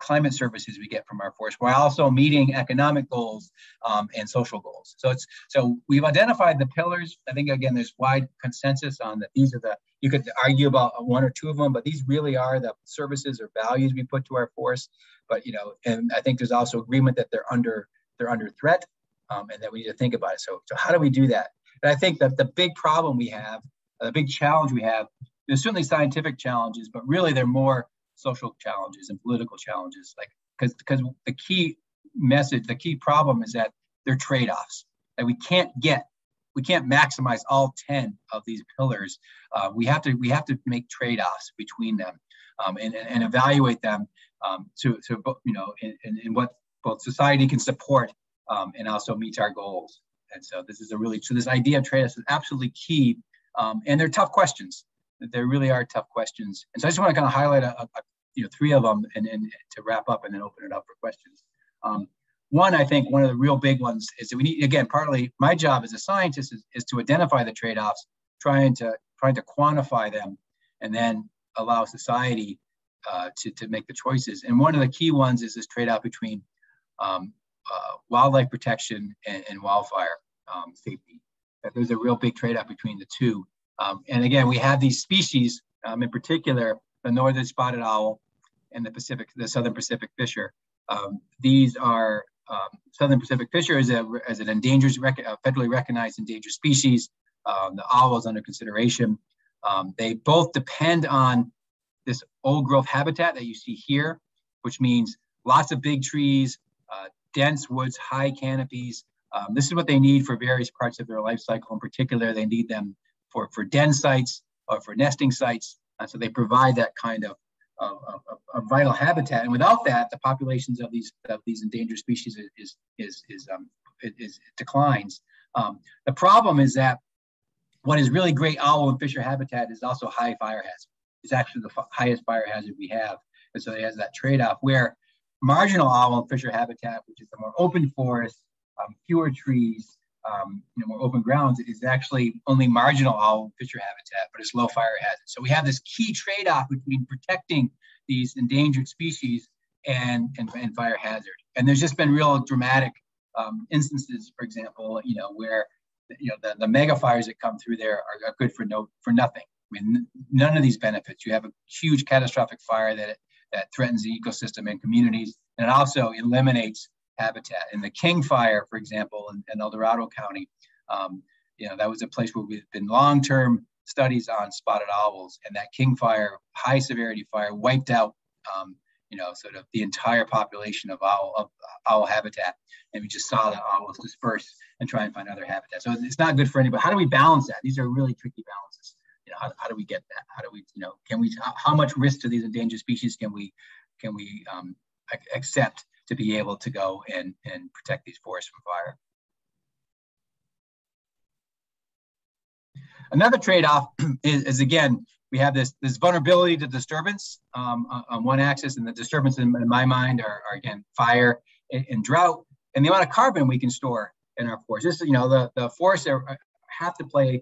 [SPEAKER 2] climate services we get from our forest while also meeting economic goals um, and social goals. So it's so we've identified the pillars. I think again there's wide consensus on that these are the you could argue about one or two of them, but these really are the services or values we put to our force. But you know, and I think there's also agreement that they're under they're under threat um, and that we need to think about it. So, so how do we do that? And I think that the big problem we have, the big challenge we have, there's certainly scientific challenges, but really they're more social challenges and political challenges. Like because because the key message, the key problem is that they're trade-offs that we can't get. We can't maximize all 10 of these pillars. Uh, we have to we have to make trade-offs between them um, and, and, evaluate them um, to, to you know in, in, in, what both society can support um, and also meets our goals. And so this is a really so this idea of trade-offs is absolutely key. Um, and they're tough questions. There really are tough questions. And so I just want to kind of highlight a, a, you know three of them and, and to wrap up and then open it up for questions. Um, one, I think one of the real big ones is that we need again partly my job as a scientist is, is to identify the trade-offs, trying to trying to quantify them, and then allow society uh, to, to make the choices. And one of the key ones is this trade-off between um, uh, wildlife protection and, and wildfire um, safety. That there's a real big trade-off between the two. Um, and again, we have these species, um, in particular, the northern spotted owl and the Pacific, the southern Pacific fisher. Um, these are um, southern Pacific fisher is a as an endangered, federally recognized endangered species. Um, the owl is under consideration. Um, they both depend on this old growth habitat that you see here, which means lots of big trees, uh, dense woods, high canopies. Um, this is what they need for various parts of their life cycle. In particular, they need them for, for den sites or for nesting sites. Uh, so they provide that kind of, of, of, of, vital habitat. And without that, the populations of these of these endangered species is is is, is, um, is declines. Um, the problem is that what is really great owl and fisher habitat is also high fire hazard. It's actually the highest fire hazard we have. And so it has that trade-off where marginal owl and fisher habitat, which is the more open forest, um, fewer trees, um, you know, more open grounds is actually only marginal owl fisher habitat, but it's low fire hazard. So we have this key trade-off between protecting these endangered species and, and, and fire hazard. And there's just been real dramatic um, instances, for example, you know, where you know the, the mega fires that come through there are, are good for no for nothing. I mean, none of these benefits. You have a huge catastrophic fire that that threatens the ecosystem and communities, and it also eliminates habitat. In the King Fire, for example, in, in El Dorado County, um, you know, that was a place where we've been long-term studies on spotted owls, and that King Fire, high severity fire, wiped out, um, you know, sort of the entire population of owl of owl habitat, and we just saw the owls disperse and try and find other habitat. So it's not good for anybody. How do we balance that? These are really tricky balances. You know, how, how do we get that? How do we, you know, can we? How much risk to these endangered species can we can we um, accept to be able to go and, and protect these forests from fire. Another trade-off is, is, again, we have this, this vulnerability to disturbance um, on one axis, and the disturbance in, in my mind are, are, again fire and, and, drought, and the amount of carbon we can store in our forests. This, you know, the, the forests are, have to play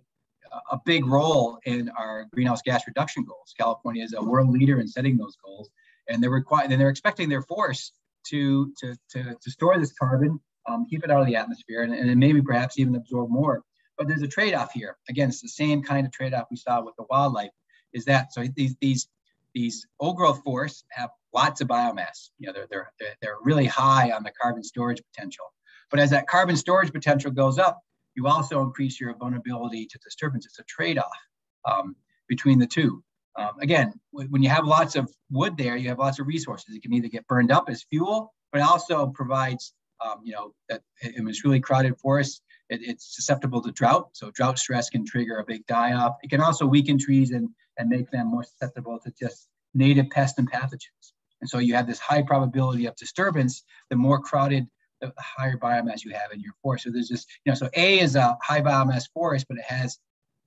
[SPEAKER 2] a big role in our greenhouse gas reduction goals. California is a world leader in setting those goals, and they're and they're expecting their forests to, to, to, to store this carbon, um, keep it out of the atmosphere, and, and maybe perhaps even absorb more. But there's a trade-off here. Again, it's the same kind of trade-off we saw with the wildlife. Is that so? These these these old growth forests have lots of biomass. You know, they're they're they're really high on the carbon storage potential. But as that carbon storage potential goes up, you also increase your vulnerability to disturbance. It's a trade-off um, between the two. Um, again, when you have lots of wood there, you have lots of resources. It can either get burned up as fuel, but it also provides, um, you know, that really crowded forest, it, it's susceptible to drought. So drought stress can trigger a big die-off. It can also weaken trees and, and make them more susceptible to just native pests and pathogens. And so you have this high probability of disturbance, the more crowded, the higher biomass you have in your forest. So there's this, you know, so A is a high biomass forest, but it has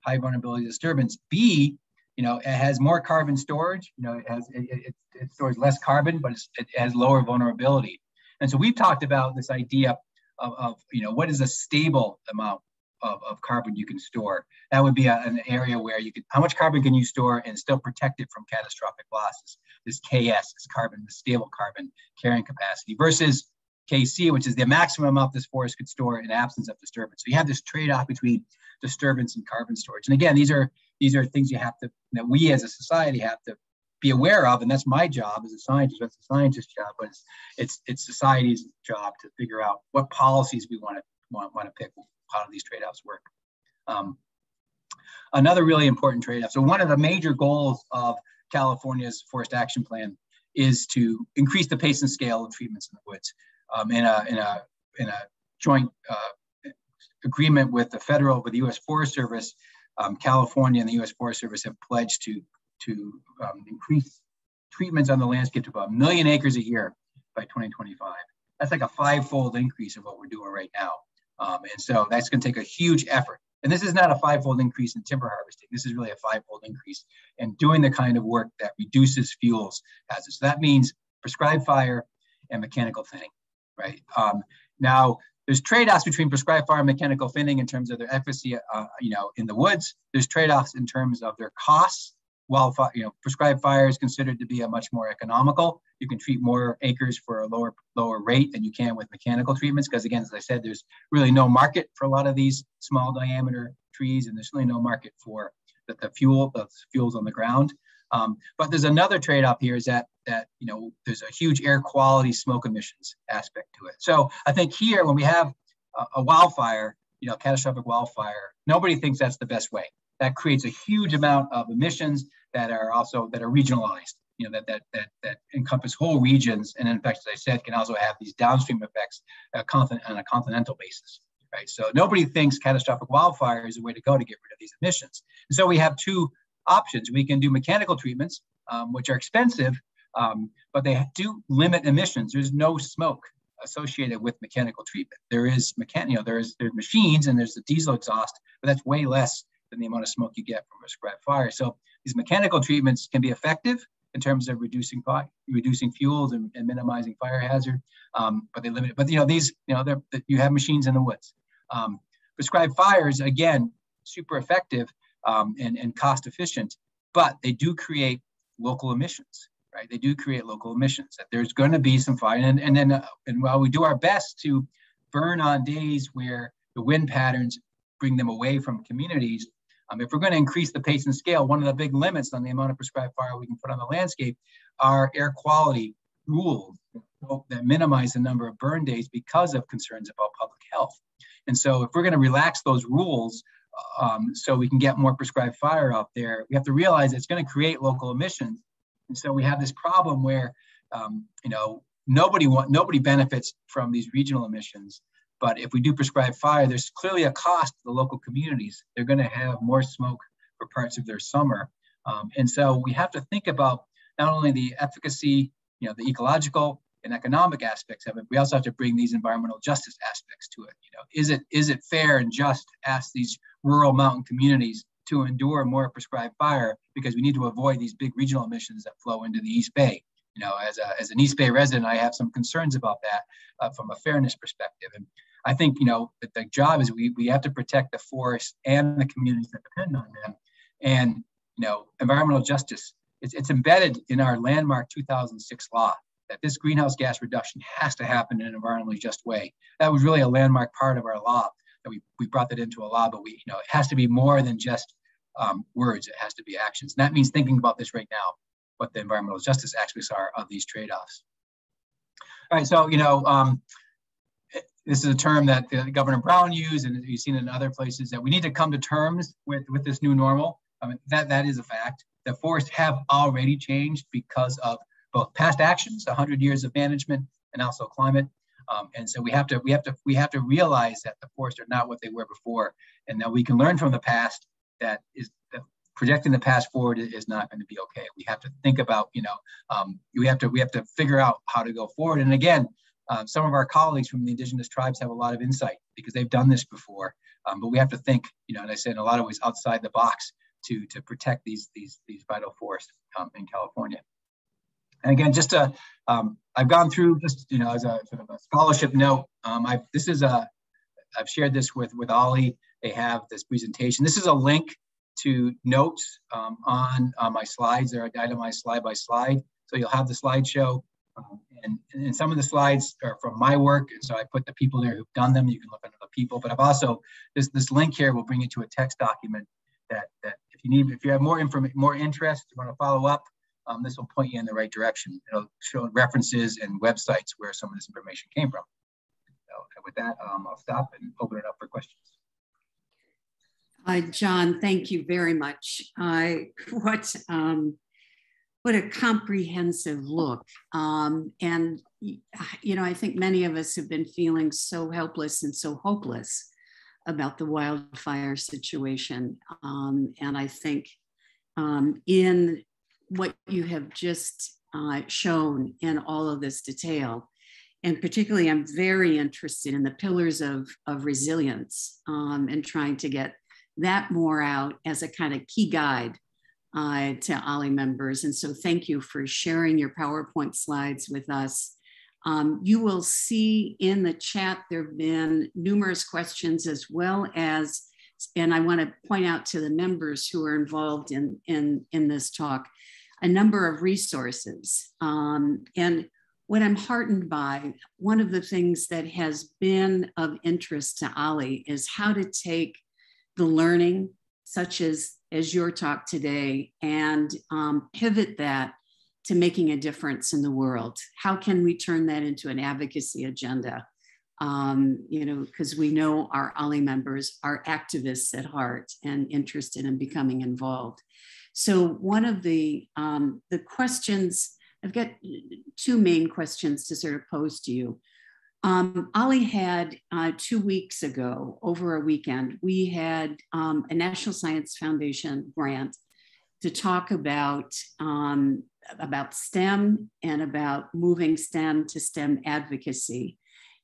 [SPEAKER 2] high vulnerability disturbance. B you know, it has more carbon storage. You know, it has it, it, it stores less carbon, but it has lower vulnerability. And so we've talked about this idea of, of, you know what is a stable amount of, of carbon you can store. That would be a, an area where you could, how much carbon can you store and still protect it from catastrophic losses? This KS, this carbon, the stable carbon carrying capacity versus KC, which is the maximum amount this forest could store in absence of disturbance. So you have this trade-off between disturbance and carbon storage. And again, these are these are things you have to that we as a society have to be aware of, and that's my job as a scientist. That's a scientist's job, but it's it's it's society's job to figure out what policies we want to want, want to pick. How do these trade-offs work? Um, another really important trade-off. So one of the major goals of California's Forest Action Plan is to increase the pace and scale of treatments in the woods um, in a in a in a joint uh, agreement with the federal with the U.S. Forest Service. Um, California and the U.S. Forest Service have pledged to to um, increase treatments on the landscape to about a million acres a year by 2025. That's like a five-fold increase of what we're doing right now. Um, and so that's going to take a huge effort. And this is not a five-fold increase in timber harvesting. This is really a five-fold increase in doing the kind of work that reduces fuels hazards. So that means prescribed fire and mechanical thinning, right? Um, now, there's trade-offs between prescribed fire and mechanical thinning in terms of their efficacy, uh, you know, in the woods. There's trade-offs in terms of their costs wildfire, you know, prescribed fire is considered to be a much more economical. You can treat more acres for a lower lower rate than you can with mechanical treatments because again, as I said, there's really no market for a lot of these small diameter trees, and there's really no market for the, the fuel, the fuels on the ground. Um, but there's another trade-off here is that that you know there's a huge air quality smoke emissions aspect to it. So I think here when we have a, a wildfire, you know, catastrophic wildfire, nobody thinks that's the best way. That creates a huge amount of emissions that are also that are regionalized you know that that that, that encompass whole regions. And in fact as i said can also have these downstream effects uh, on a continental basis right? So nobody thinks catastrophic wildfire is a way to go to get rid of these emissions. And so we have two options we can do mechanical treatments um, which are expensive um, but they do limit emissions there's no smoke associated with mechanical treatment there is mechan- you know there's there's machines and there's the diesel exhaust but that's way less than the amount of smoke you get from a scrap fire. So these mechanical treatments can be effective in terms of reducing fire, reducing fuels and, and minimizing fire hazard, um, but they limit it. But you know these, you know, you have machines in the woods. Um, prescribed fires again, super effective um, and, and cost efficient, but they do create local emissions, right? They do create local emissions. That there's going to be some fire, and and then uh, and while we do our best to burn on days where the wind patterns bring them away from communities, um, if we're going to increase the pace and scale, one of the big limits on the amount of prescribed fire we can put on the landscape are air quality rules that minimize the number of burn days because of concerns about public health. And so if we're going to relax those rules um, so we can get more prescribed fire out there, we have to realize it's going to create local emissions. And so we have this problem where, um, you know, nobody want, nobody benefits from these regional emissions. But if we do prescribe fire, there's clearly a cost to the local communities. They're going to have more smoke for parts of their summer. Um, and so we have to think about not only the efficacy, you know, the ecological and economic aspects of it, we also have to bring these environmental justice aspects to it. You know, is it is it fair and just to ask these rural mountain communities to endure more prescribed fire because we need to avoid these big regional emissions that flow into the East Bay? You know, as, a, as an East Bay resident, I have some concerns about that uh, from a fairness perspective. And I think, you know, the, the job is we, we have to protect the forest and the communities that depend on them. And, you know, environmental justice, it's, it's embedded in our landmark 2006 law that this greenhouse gas reduction has to happen in an environmentally just way. That was really a landmark part of our law that we, we brought that into a law, but we, you know, it has to be more than just um, words, it has to be actions. And that means thinking about this right now, what the environmental justice aspects are of these trade-offs. All right, so, you know, um, this is a term that Governor Brown used, and you've seen in other places that we need to come to terms with with this new normal. I mean, that that is a fact. The forests have already changed because of both past actions, 100 years of management, and also climate. Um, and so we have to we have to we have to realize that the forests are not what they were before, and that we can learn from the past. That is that projecting the past forward is not going to be okay. We have to think about you know um, we have to we have to figure out how to go forward. And again, um, some of our colleagues from the indigenous tribes have a lot of insight because they've done this before. Um, but we have to think, you know, and I said in a lot of ways outside the box to to protect these these these vital forests um, in California. And again, just to, um, I've gone through just you know as a sort of a scholarship note. Um, I this is a I've shared this with with OLLI they have this presentation. This is a link to notes um, on, my slides. They're itemized slide by slide. So you'll have the slideshow. Um, and, and some of the slides are from my work. And so I put the people there who've done them. You can look under the people. But I've also, this, this link here will bring you to a text document that, that if you need, if you have more information, more interest, you want to follow up, um, this will point you in the right direction. It'll show references and websites where some of this information came from. So with that, um, I'll stop and open it up for questions.
[SPEAKER 1] Uh, John, thank you very much. Uh, what um, what a comprehensive look. Um, and you know, I think many of us have been feeling so helpless and so hopeless about the wildfire situation. Um, and I think um, in what you have just uh, shown in all of this detail, and particularly I'm very interested in the pillars of, of resilience um, and trying to get that more out as a kind of key guide uh, to OLLI members. And so thank you for sharing your PowerPoint slides with us. Um, you will see in the chat, there have been numerous questions as well as, and I wanna point out to the members who are involved in, in, in this talk, a number of resources. Um, and what I'm heartened by, one of the things that has been of interest to OLLI is how to take the learning, such as, as your talk today, and um, pivot that to making a difference in the world. How can we turn that into an advocacy agenda? Um, you know, because we know our OLLI members are activists at heart and interested in becoming involved. So one of the um, the questions I've got two main questions to sort of pose to you. Um, OLLI had uh, two weeks ago, over a weekend, we had um, a National Science Foundation grant to talk about, um, about STEM and about moving STEM to STEM advocacy.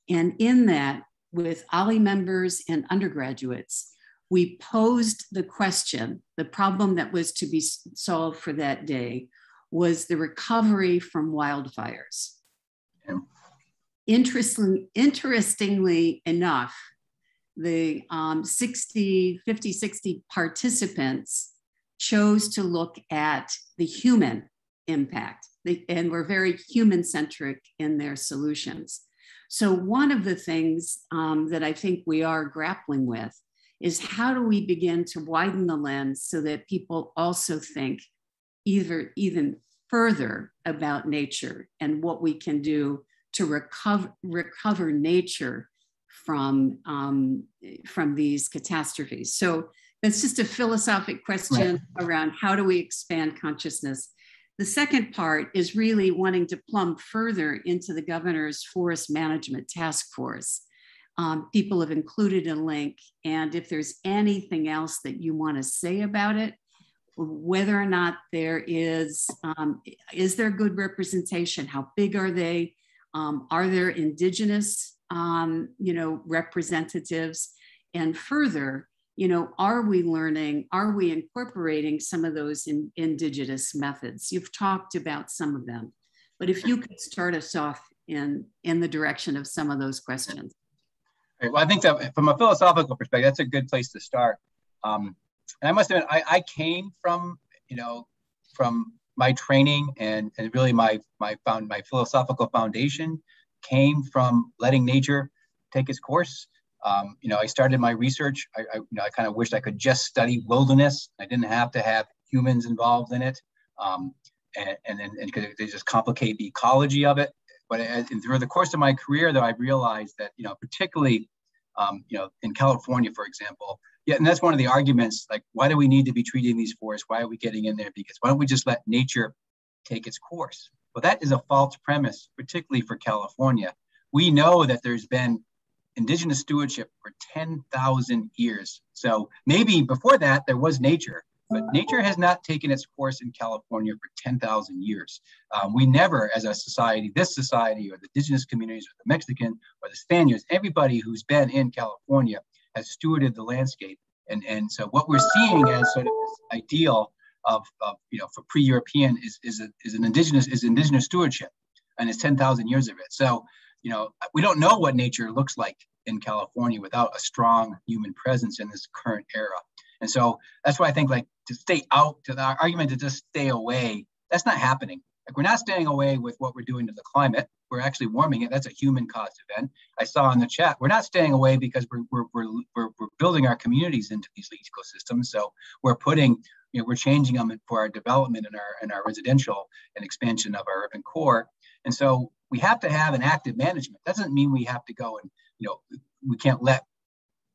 [SPEAKER 1] And in that, with OLLI members and undergraduates, we posed the question, the problem that was to be solved for that day was the recovery from wildfires. Yeah interestingly, interestingly enough, the um, 60, 50, 60 participants chose to look at the human impact they, and were very human centric in their solutions. So, one of the things um, that I think we are grappling with is how do we begin to widen the lens so that people also think either even further about nature and what we can do to recover, recover nature from, um, from these catastrophes. So that's just a philosophic question right. around how do we expand consciousness. The second part is really wanting to plumb further into the governor's forest management task force. Um, people have included a link, and if there's anything else that you want to say about it, whether or not there is, um, is there good representation? How big are they? Um, are there indigenous, um, you know, representatives? And further, you know, are we learning, are we incorporating some of those in, indigenous methods? You've talked about some of them, but if you could start us off in, in the direction of some of those questions.
[SPEAKER 2] Right, well, I think that from a philosophical perspective, that's a good place to start. Um, and I must admit, I, I came from, you know, from my training and, and really my my found my philosophical foundation came from letting nature take its course. Um, you know, I started my research. I, I you know I kind of wished I could just study wilderness. I didn't have to have humans involved in it, um, and and and, and they just complicate the ecology of it. But as, through the course of my career, though, I realized that you know, particularly um, you know, in California, for example, yeah, and that's one of the arguments. Like, why do we need to be treating these forests? Why are we getting in there? Because why don't we just let nature take its course? Well, that is a false premise, particularly for California. We know that there's been indigenous stewardship for 10,000 years. So maybe before that, there was nature, but nature has not taken its course in California for 10,000 years. Um, we never, as a society, this society or the indigenous communities or the Mexican or the Spaniards, everybody who's been in California has stewarded the landscape. And, and so what we're seeing as sort of this ideal of, of you know, for pre-European is, is, a, is an indigenous, is indigenous stewardship and it's 10,000 years of it. So, you know, we don't know what nature looks like in California without a strong human presence in this current era. And so that's why I think like to stay out to the argument to just stay away, that's not happening. Like we're not staying away with what we're doing to the climate. We're actually warming it. That's a human caused event. I saw in the chat, we're not staying away because we're, we're, we're, we're, we're building our communities into these ecosystems. So we're putting, you know, we're changing them for our development and our, and our residential and expansion of our urban core. And so we have to have an active management. Doesn't mean we have to go and, you know, we can't let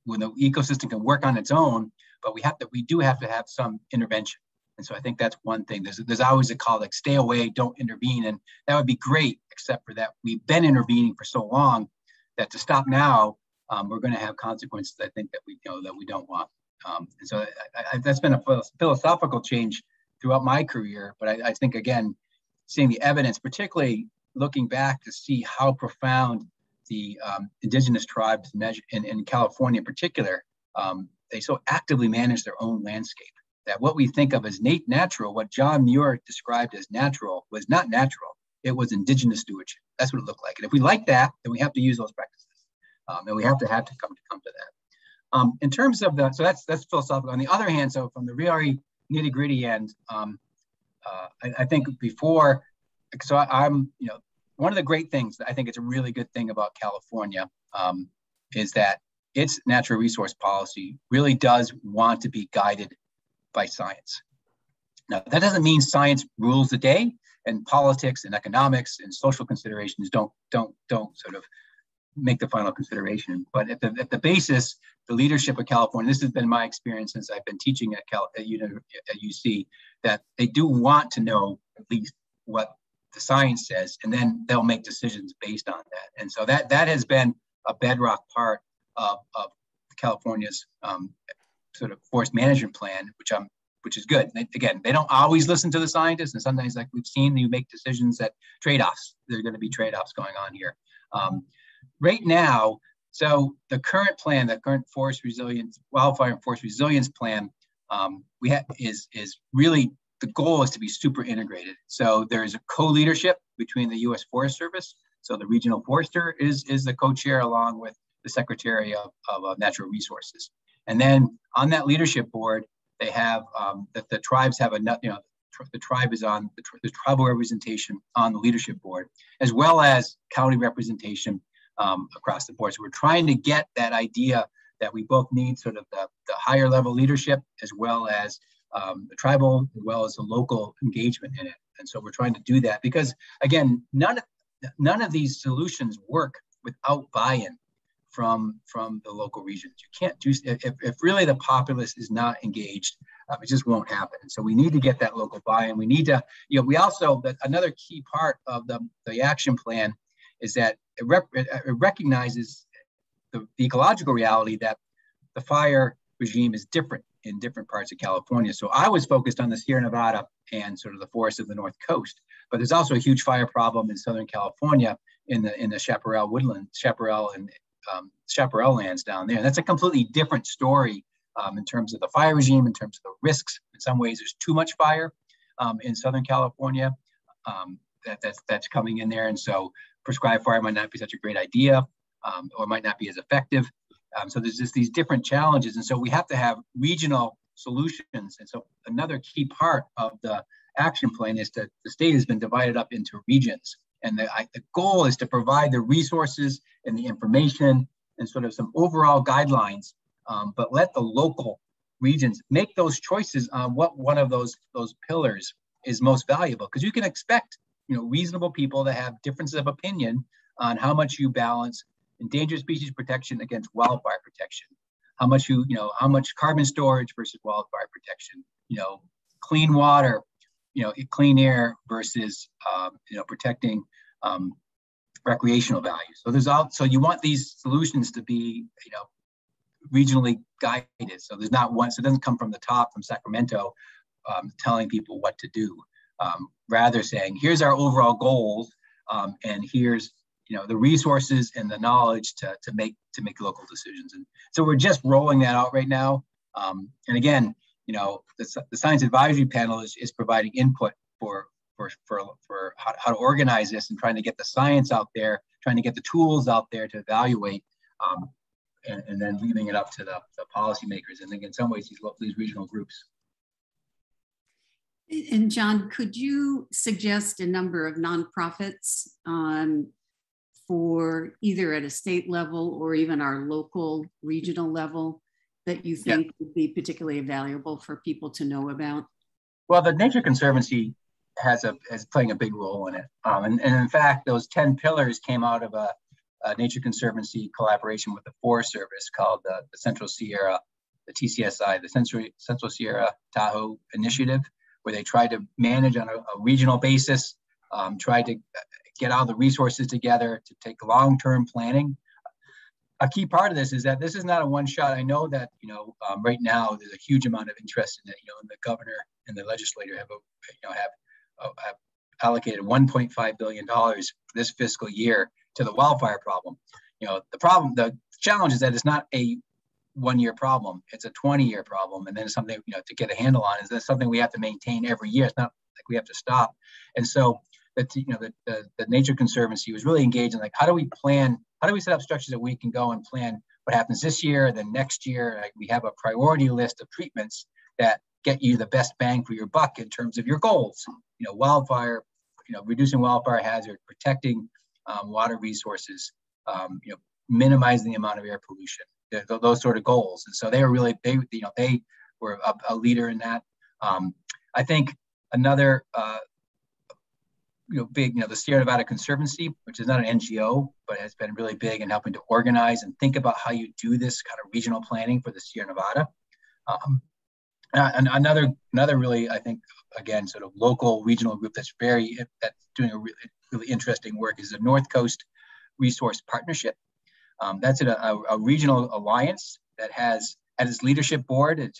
[SPEAKER 2] when the ecosystem can work on its own, but we have to, we do have to have some intervention. And so I think that's one thing. There's, there's always a call like stay away, don't intervene. And that would be great, except for that we've been intervening for so long that to stop now, um, we're going to have consequences. I think that we you know that we don't want. Um, and so I, I, that's been a philosophical change throughout my career. But I, I think again, seeing the evidence, particularly looking back to see how profound the um, indigenous tribes in, in California in particular, um, they so actively manage their own landscape that what we think of as nat- natural, what John Muir described as natural, was not natural. It was indigenous stewardship. That's what it looked like. And if we like that, then we have to use those practices, um, and we have to have to come to come to that. Um, in terms of the, so that's that's philosophical. On the other hand, so from the really nitty gritty end, um, uh, I, I, think before, so I, am you know one of the great things I think it's a really good thing about California um, is that its natural resource policy really does want to be guided by science. Now, that doesn't mean science rules the day and politics and economics and social considerations don't, don't, don't sort of make the final consideration. But at the, at the basis, the leadership of California, this has been my experience since I've been teaching at, Cal, at, at UC, that they do want to know at least what the science says, and then they'll make decisions based on that. And so that, that has been a bedrock part of, of California's um, sort of forest management plan, which I'm which is good. They, again, they don't always listen to the scientists, and sometimes, like we've seen, you make decisions that trade-offs. There are going to be trade-offs going on here. Um, right now, so the current plan, the current forest resilience, wildfire and forest resilience plan, um, we have is is really the goal is to be super integrated. So there's a co-leadership between the U.S. Forest Service. So the regional forester is is the co-chair along with the Secretary of, of, of Natural Resources. And then on that leadership board, they have um, that the tribes have a you know the tribe is on the, the, tribal representation on the leadership board, as well as county representation um, across the board. So we're trying to get that idea that we both need sort of the, the higher level leadership as well as um, the tribal as well as the local engagement in it. And so we're trying to do that because again, none of none of these solutions work without buy-in from from the local regions. You can't do if, if really the populace is not engaged, uh, it just won't happen. And so we need to get that local buy-in. We need to, you know, we also another key part of the the action plan is that it, rep, it recognizes the, the ecological reality that the fire regime is different in different parts of California. So I was focused on the Sierra Nevada and sort of the forests of the North Coast, but there's also a huge fire problem in Southern California in the in the chaparral woodland, chaparral and um, chaparral lands down there. And that's a completely different story um, in terms of the fire regime, in terms of the risks. In some ways, there's too much fire um, in Southern California um, that, that's, that's coming in there. And so prescribed fire might not be such a great idea um, or might not be as effective. Um, so there's just these different challenges. And so we have to have regional solutions. And so another key part of the action plan is that the state has been divided up into regions. And the, I, the goal is to provide the resources and the information and sort of some overall guidelines, um, but let the local regions make those choices on what one of those, those pillars is most valuable. Because you can expect you know, reasonable people to have differences of opinion on how much you balance endangered species protection against wildfire protection, how much you, you know, how much carbon storage versus wildfire protection, you know, clean water you know, clean air versus, um, you know, protecting um, recreational values. So there's all, so you want these solutions to be, you know, regionally guided. So there's not one, so it doesn't come from the top from Sacramento um, telling people what to do. Um, rather saying, here's our overall goals, um, and here's you know the resources and the knowledge to, to make to make local decisions. And so we're just rolling that out right now. Um, and again, you know, the, the science advisory panel is, is providing input for, for, for, for how, how to organize this and trying to get the science out there, trying to get the tools out there to evaluate um, and, and then leaving it up to the, the policymakers. And in some ways, these, these regional groups.
[SPEAKER 1] And John, could you suggest a number of nonprofits um, for either at a state level or even our local regional level that you think yeah. would be particularly valuable for people to know about?
[SPEAKER 2] Well, the Nature Conservancy has a is playing a big role in it, um, and, and in fact, those ten pillars came out of a, a Nature Conservancy collaboration with the Forest Service called the, the Central Sierra, the TCSI, the Central Central Sierra Tahoe Initiative, where they tried to manage on a, a regional basis, um, tried to get all the resources together to take long-term planning a key part of this is that this is not a one shot. I know that you know um, right now there's a huge amount of interest in it. You know, and the governor and the legislator have a, you know have, uh, have allocated 1.5 billion dollars this fiscal year to the wildfire problem. You know, the problem, the challenge is that it's not a one year problem. It's a 20 year problem, and then something you know to get a handle on is that something we have to maintain every year. It's not like we have to stop. And so that you know the, the, the Nature Conservancy was really engaged in like how do we plan how do we set up structures that we can go and plan what happens this year, then next year? Like we have a priority list of treatments that get you the best bang for your buck in terms of your goals. You know, wildfire, you know, reducing wildfire hazard, protecting um, water resources, um, you know, minimizing the amount of air pollution, those sort of goals. And so they were really, they, you know, they were a, a leader in that. Um, I think another uh, you know, big, you know, the Sierra Nevada Conservancy, which is not an NGO, but has been really big in helping to organize and think about how you do this kind of regional planning for the Sierra Nevada. Um, and another, another really, I think, again, sort of local regional group that's very, that's doing a really, really interesting work is the North Coast Resource Partnership. Um, that's a, a, a, regional alliance that has at its leadership board, it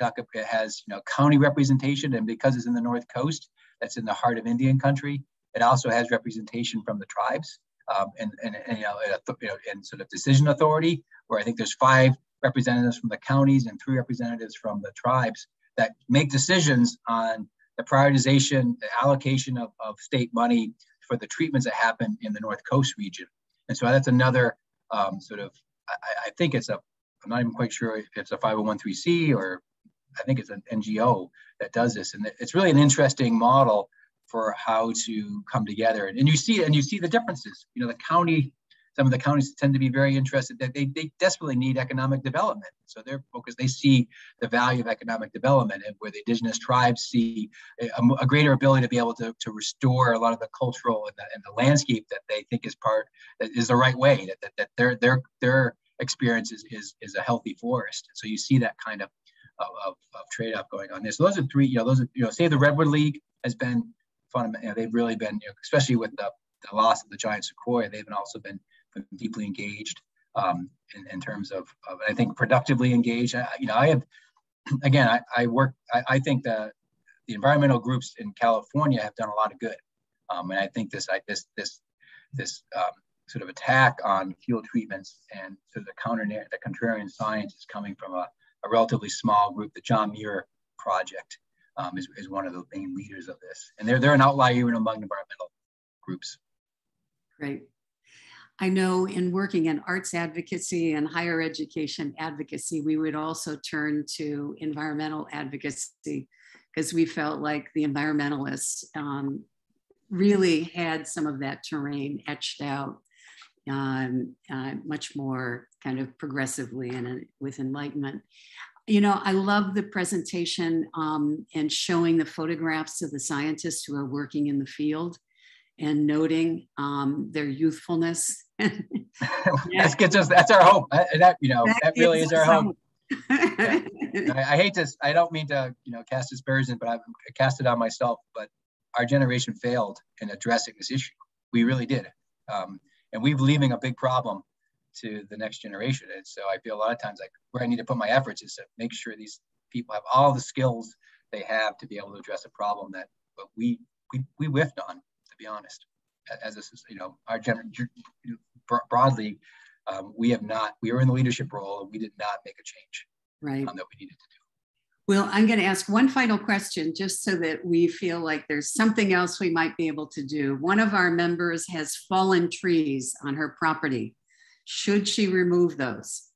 [SPEAKER 2] has you know county representation, and because it's in the North Coast, that's in the heart of Indian country. It also has representation from the tribes um, and, and, and, you know, you know, and sort of decision authority, where I think there's five representatives from the counties and three representatives from the tribes that make decisions on the prioritization, the allocation of, of state money for the treatments that happen in the North Coast region. And so that's another um, sort of, I, I, think it's a, I'm not even quite sure if it's a 501c or I think it's an NGO that does this. And it's really an interesting model for how to come together. And you see and you see the differences. You know, the county, some of the counties tend to be very interested that they, they desperately need economic development. So they're focused, they see the value of economic development and where the indigenous tribes see a, a greater ability to be able to, to restore a lot of the cultural and the, and the landscape that they think is part, that is the right way, that, that, that their, their, their experience is, is, is a healthy forest. So you see that kind of, of, of, of trade-off going on there. So those are three, you know, those are, you know, say the Redwood League has been You know, they've really been, you know, especially with the, the, loss of the giant sequoia, they've also been, deeply engaged um, in, in, terms of, of, I think, productively engaged. I, you know, I have, again, I, I work. I, I, think that the environmental groups in California have done a lot of good, um, and I think this, I, this, this, this um, sort of attack on fuel treatments and sort of the counter, the contrarian science is coming from a, a relatively small group, the John Muir Project, um, is, is one of the main leaders of this. And they're, they're an outlier even among environmental groups.
[SPEAKER 1] Great. I know in working in arts advocacy and higher education advocacy, we would also turn to environmental advocacy because we felt like the environmentalists um, really had some of that terrain etched out um, uh, much more kind of progressively and uh, with enlightenment you know, I love the presentation um, and showing the photographs of the scientists who are working in the field and noting um, their youthfulness.
[SPEAKER 2] that gets us. That's our hope. That you know, that, that really is our hope. yeah. I, I, hate to. I don't mean to, you know, cast aspersion, but I've cast it on myself. But our generation failed in addressing this issue. We really did, um, and we're leaving a big problem to the next generation. And so I feel a lot of times like where I need to put my efforts is to make sure these people have all the skills they have to be able to address a problem that but we we, we whiffed on, to be honest. As a, you know, our gen- broadly, um, we have not. We were in the leadership role, and we did not make a change.
[SPEAKER 1] Right.
[SPEAKER 2] Um, that we needed to do.
[SPEAKER 1] Well, I'm going to ask one final question just so that we feel like there's something else we might be able to do. One of our members has fallen trees on her property should she remove those?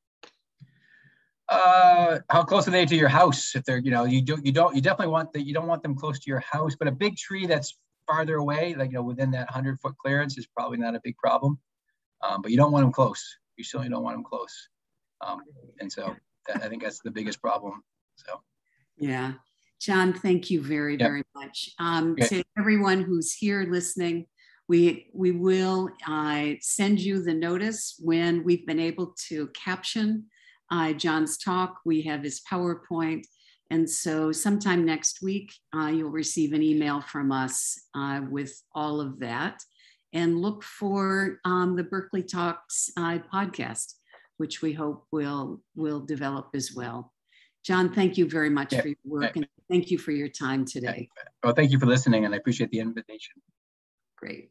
[SPEAKER 2] Uh, how close are they to your house? If they're, you know, you don't, you don't, you definitely want that. You don't want them close to your house, but a big tree that's farther away, like you know, within that hundred foot clearance, is probably not a big problem. Um, but you don't want them close. You certainly don't want them close. Um, and so that, I think that's the biggest problem. So.
[SPEAKER 1] Yeah, John, thank you very, yep. very much. Um, To everyone who's here listening, we, we will uh, send you the notice when we've been able to caption uh, John's talk. We have his PowerPoint. And so sometime next week, uh, you'll receive an email from us uh, with all of that. And look for um, the Berkeley Talks uh, podcast, which we hope will, will develop as well. John, thank you very much yeah. for your work and thank you for your time today.
[SPEAKER 2] Well, thank you for listening and I appreciate the invitation.
[SPEAKER 1] Great.